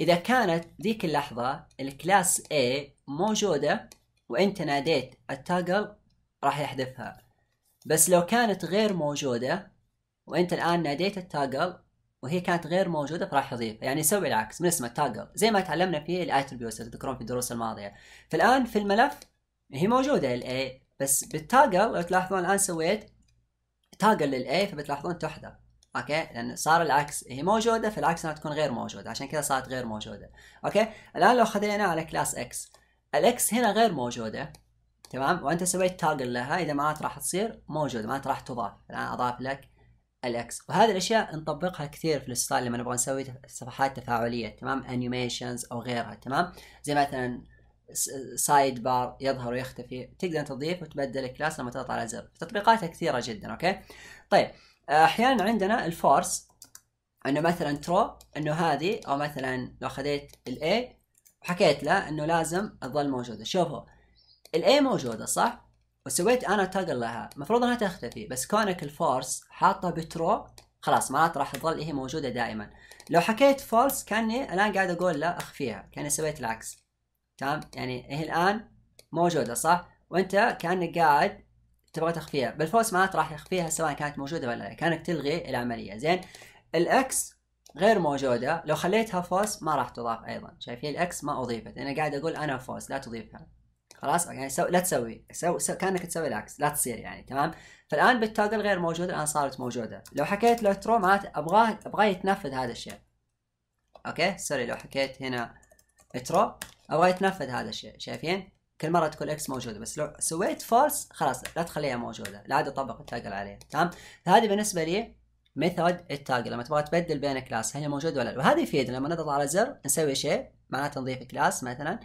إذا كانت ذيك اللحظة ال class A موجودة وانت ناديت ال toggle راح يحذفها. بس لو كانت غير موجودة وإنت الآن ناديت ال toggle وهي كانت غير موجودة فراح يضيفها يعني يسوي العكس من اسمه toggle زي ما تعلمنا في ال attributes تذكرون في الدروس الماضية. فالآن في الملف هي موجودة ال A بس بال toggle لو تلاحظون الآن سويت toggle لل A فبتلاحظون تحذف. okay؟ لأن صار العكس. هي موجودة فالعكس انها تكون غير موجودة. عشان كذا صارت غير موجودة. okay؟ الآن لو خذينا على class X ال X هنا غير موجودة. تمام؟ وأنت سويت toggle لها. إذا معناته راح تصير موجودة. معناته راح تضاف. الآن أضاف لك ال X وهذه الأشياء نطبقها كثير في ال style لما نبغى نسوي صفحات تفاعلية. تمام؟ animations أو غيرها. تمام؟ زي مثلا side bar يظهر ويختفي. تقدر تضيف وتبدل ال class لما تضغط على زر. تطبيقاتها كثيرة جدا. okay؟ طيب. أحيانا عندنا ال force إنه مثلا true إنه هذه أو مثلا لو خذيت ال A وحكيت له إنه لازم تظل موجودة. شوفوا ال A موجودة صح؟ وسويت أنا toggle لها. المفروض إنها تختفي بس كونك ال force حاطه ب true خلاص معناته راح تظل هي موجودة دائما. لو حكيت false كأني الآن قاعد أقول لا أخفيها. كأني سويت العكس. تمام؟ يعني هي الآن موجودة صح؟ وأنت كأنك قاعد تبغى تخفيها بال false معناته راح يخفيها سواء كانت موجودة ولا لا كانك تلغي العملية. زين ال X غير موجودة لو خليتها false ما راح تضاف أيضا. شايفين ال X ما أضيفت أنا قاعد أقول أنا false لا تضيفها. خلاص؟ يعني سو... لا تسوي. سو... سو... كأنك تسوي العكس لا تصير يعني تمام؟ فالآن بال toggle غير موجودة الآن صارت موجودة. لو حكيت له true معناته أبغاه أبغاه يتنفذ هذا الشيء. okay؟ sorry لو حكيت هنا true أبغى يتنفذ هذا الشيء. شايفين؟ كل مرة تكون X موجودة بس لو سويت false خلاص لا تخليها موجودة لا عاد اطبق ال toggle عليه تمام؟ هذه بالنسبة لي method ال toggle لما تبغى تبدل بين class هل هي موجودة ولا لا؟ وهذا يفيدنا لما نضغط على زر نسوي شيء معناته نضيف class مثلا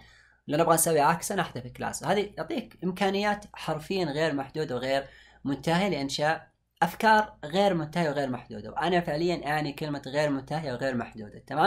لو نبغى نسوي عكسه نحذف class وهذه يعطيك إمكانيات حرفيا غير محدودة وغير منتهية لإنشاء أفكار غير منتهية وغير محدودة وأنا فعليا أعني كلمة غير منتهية وغير محدودة تمام؟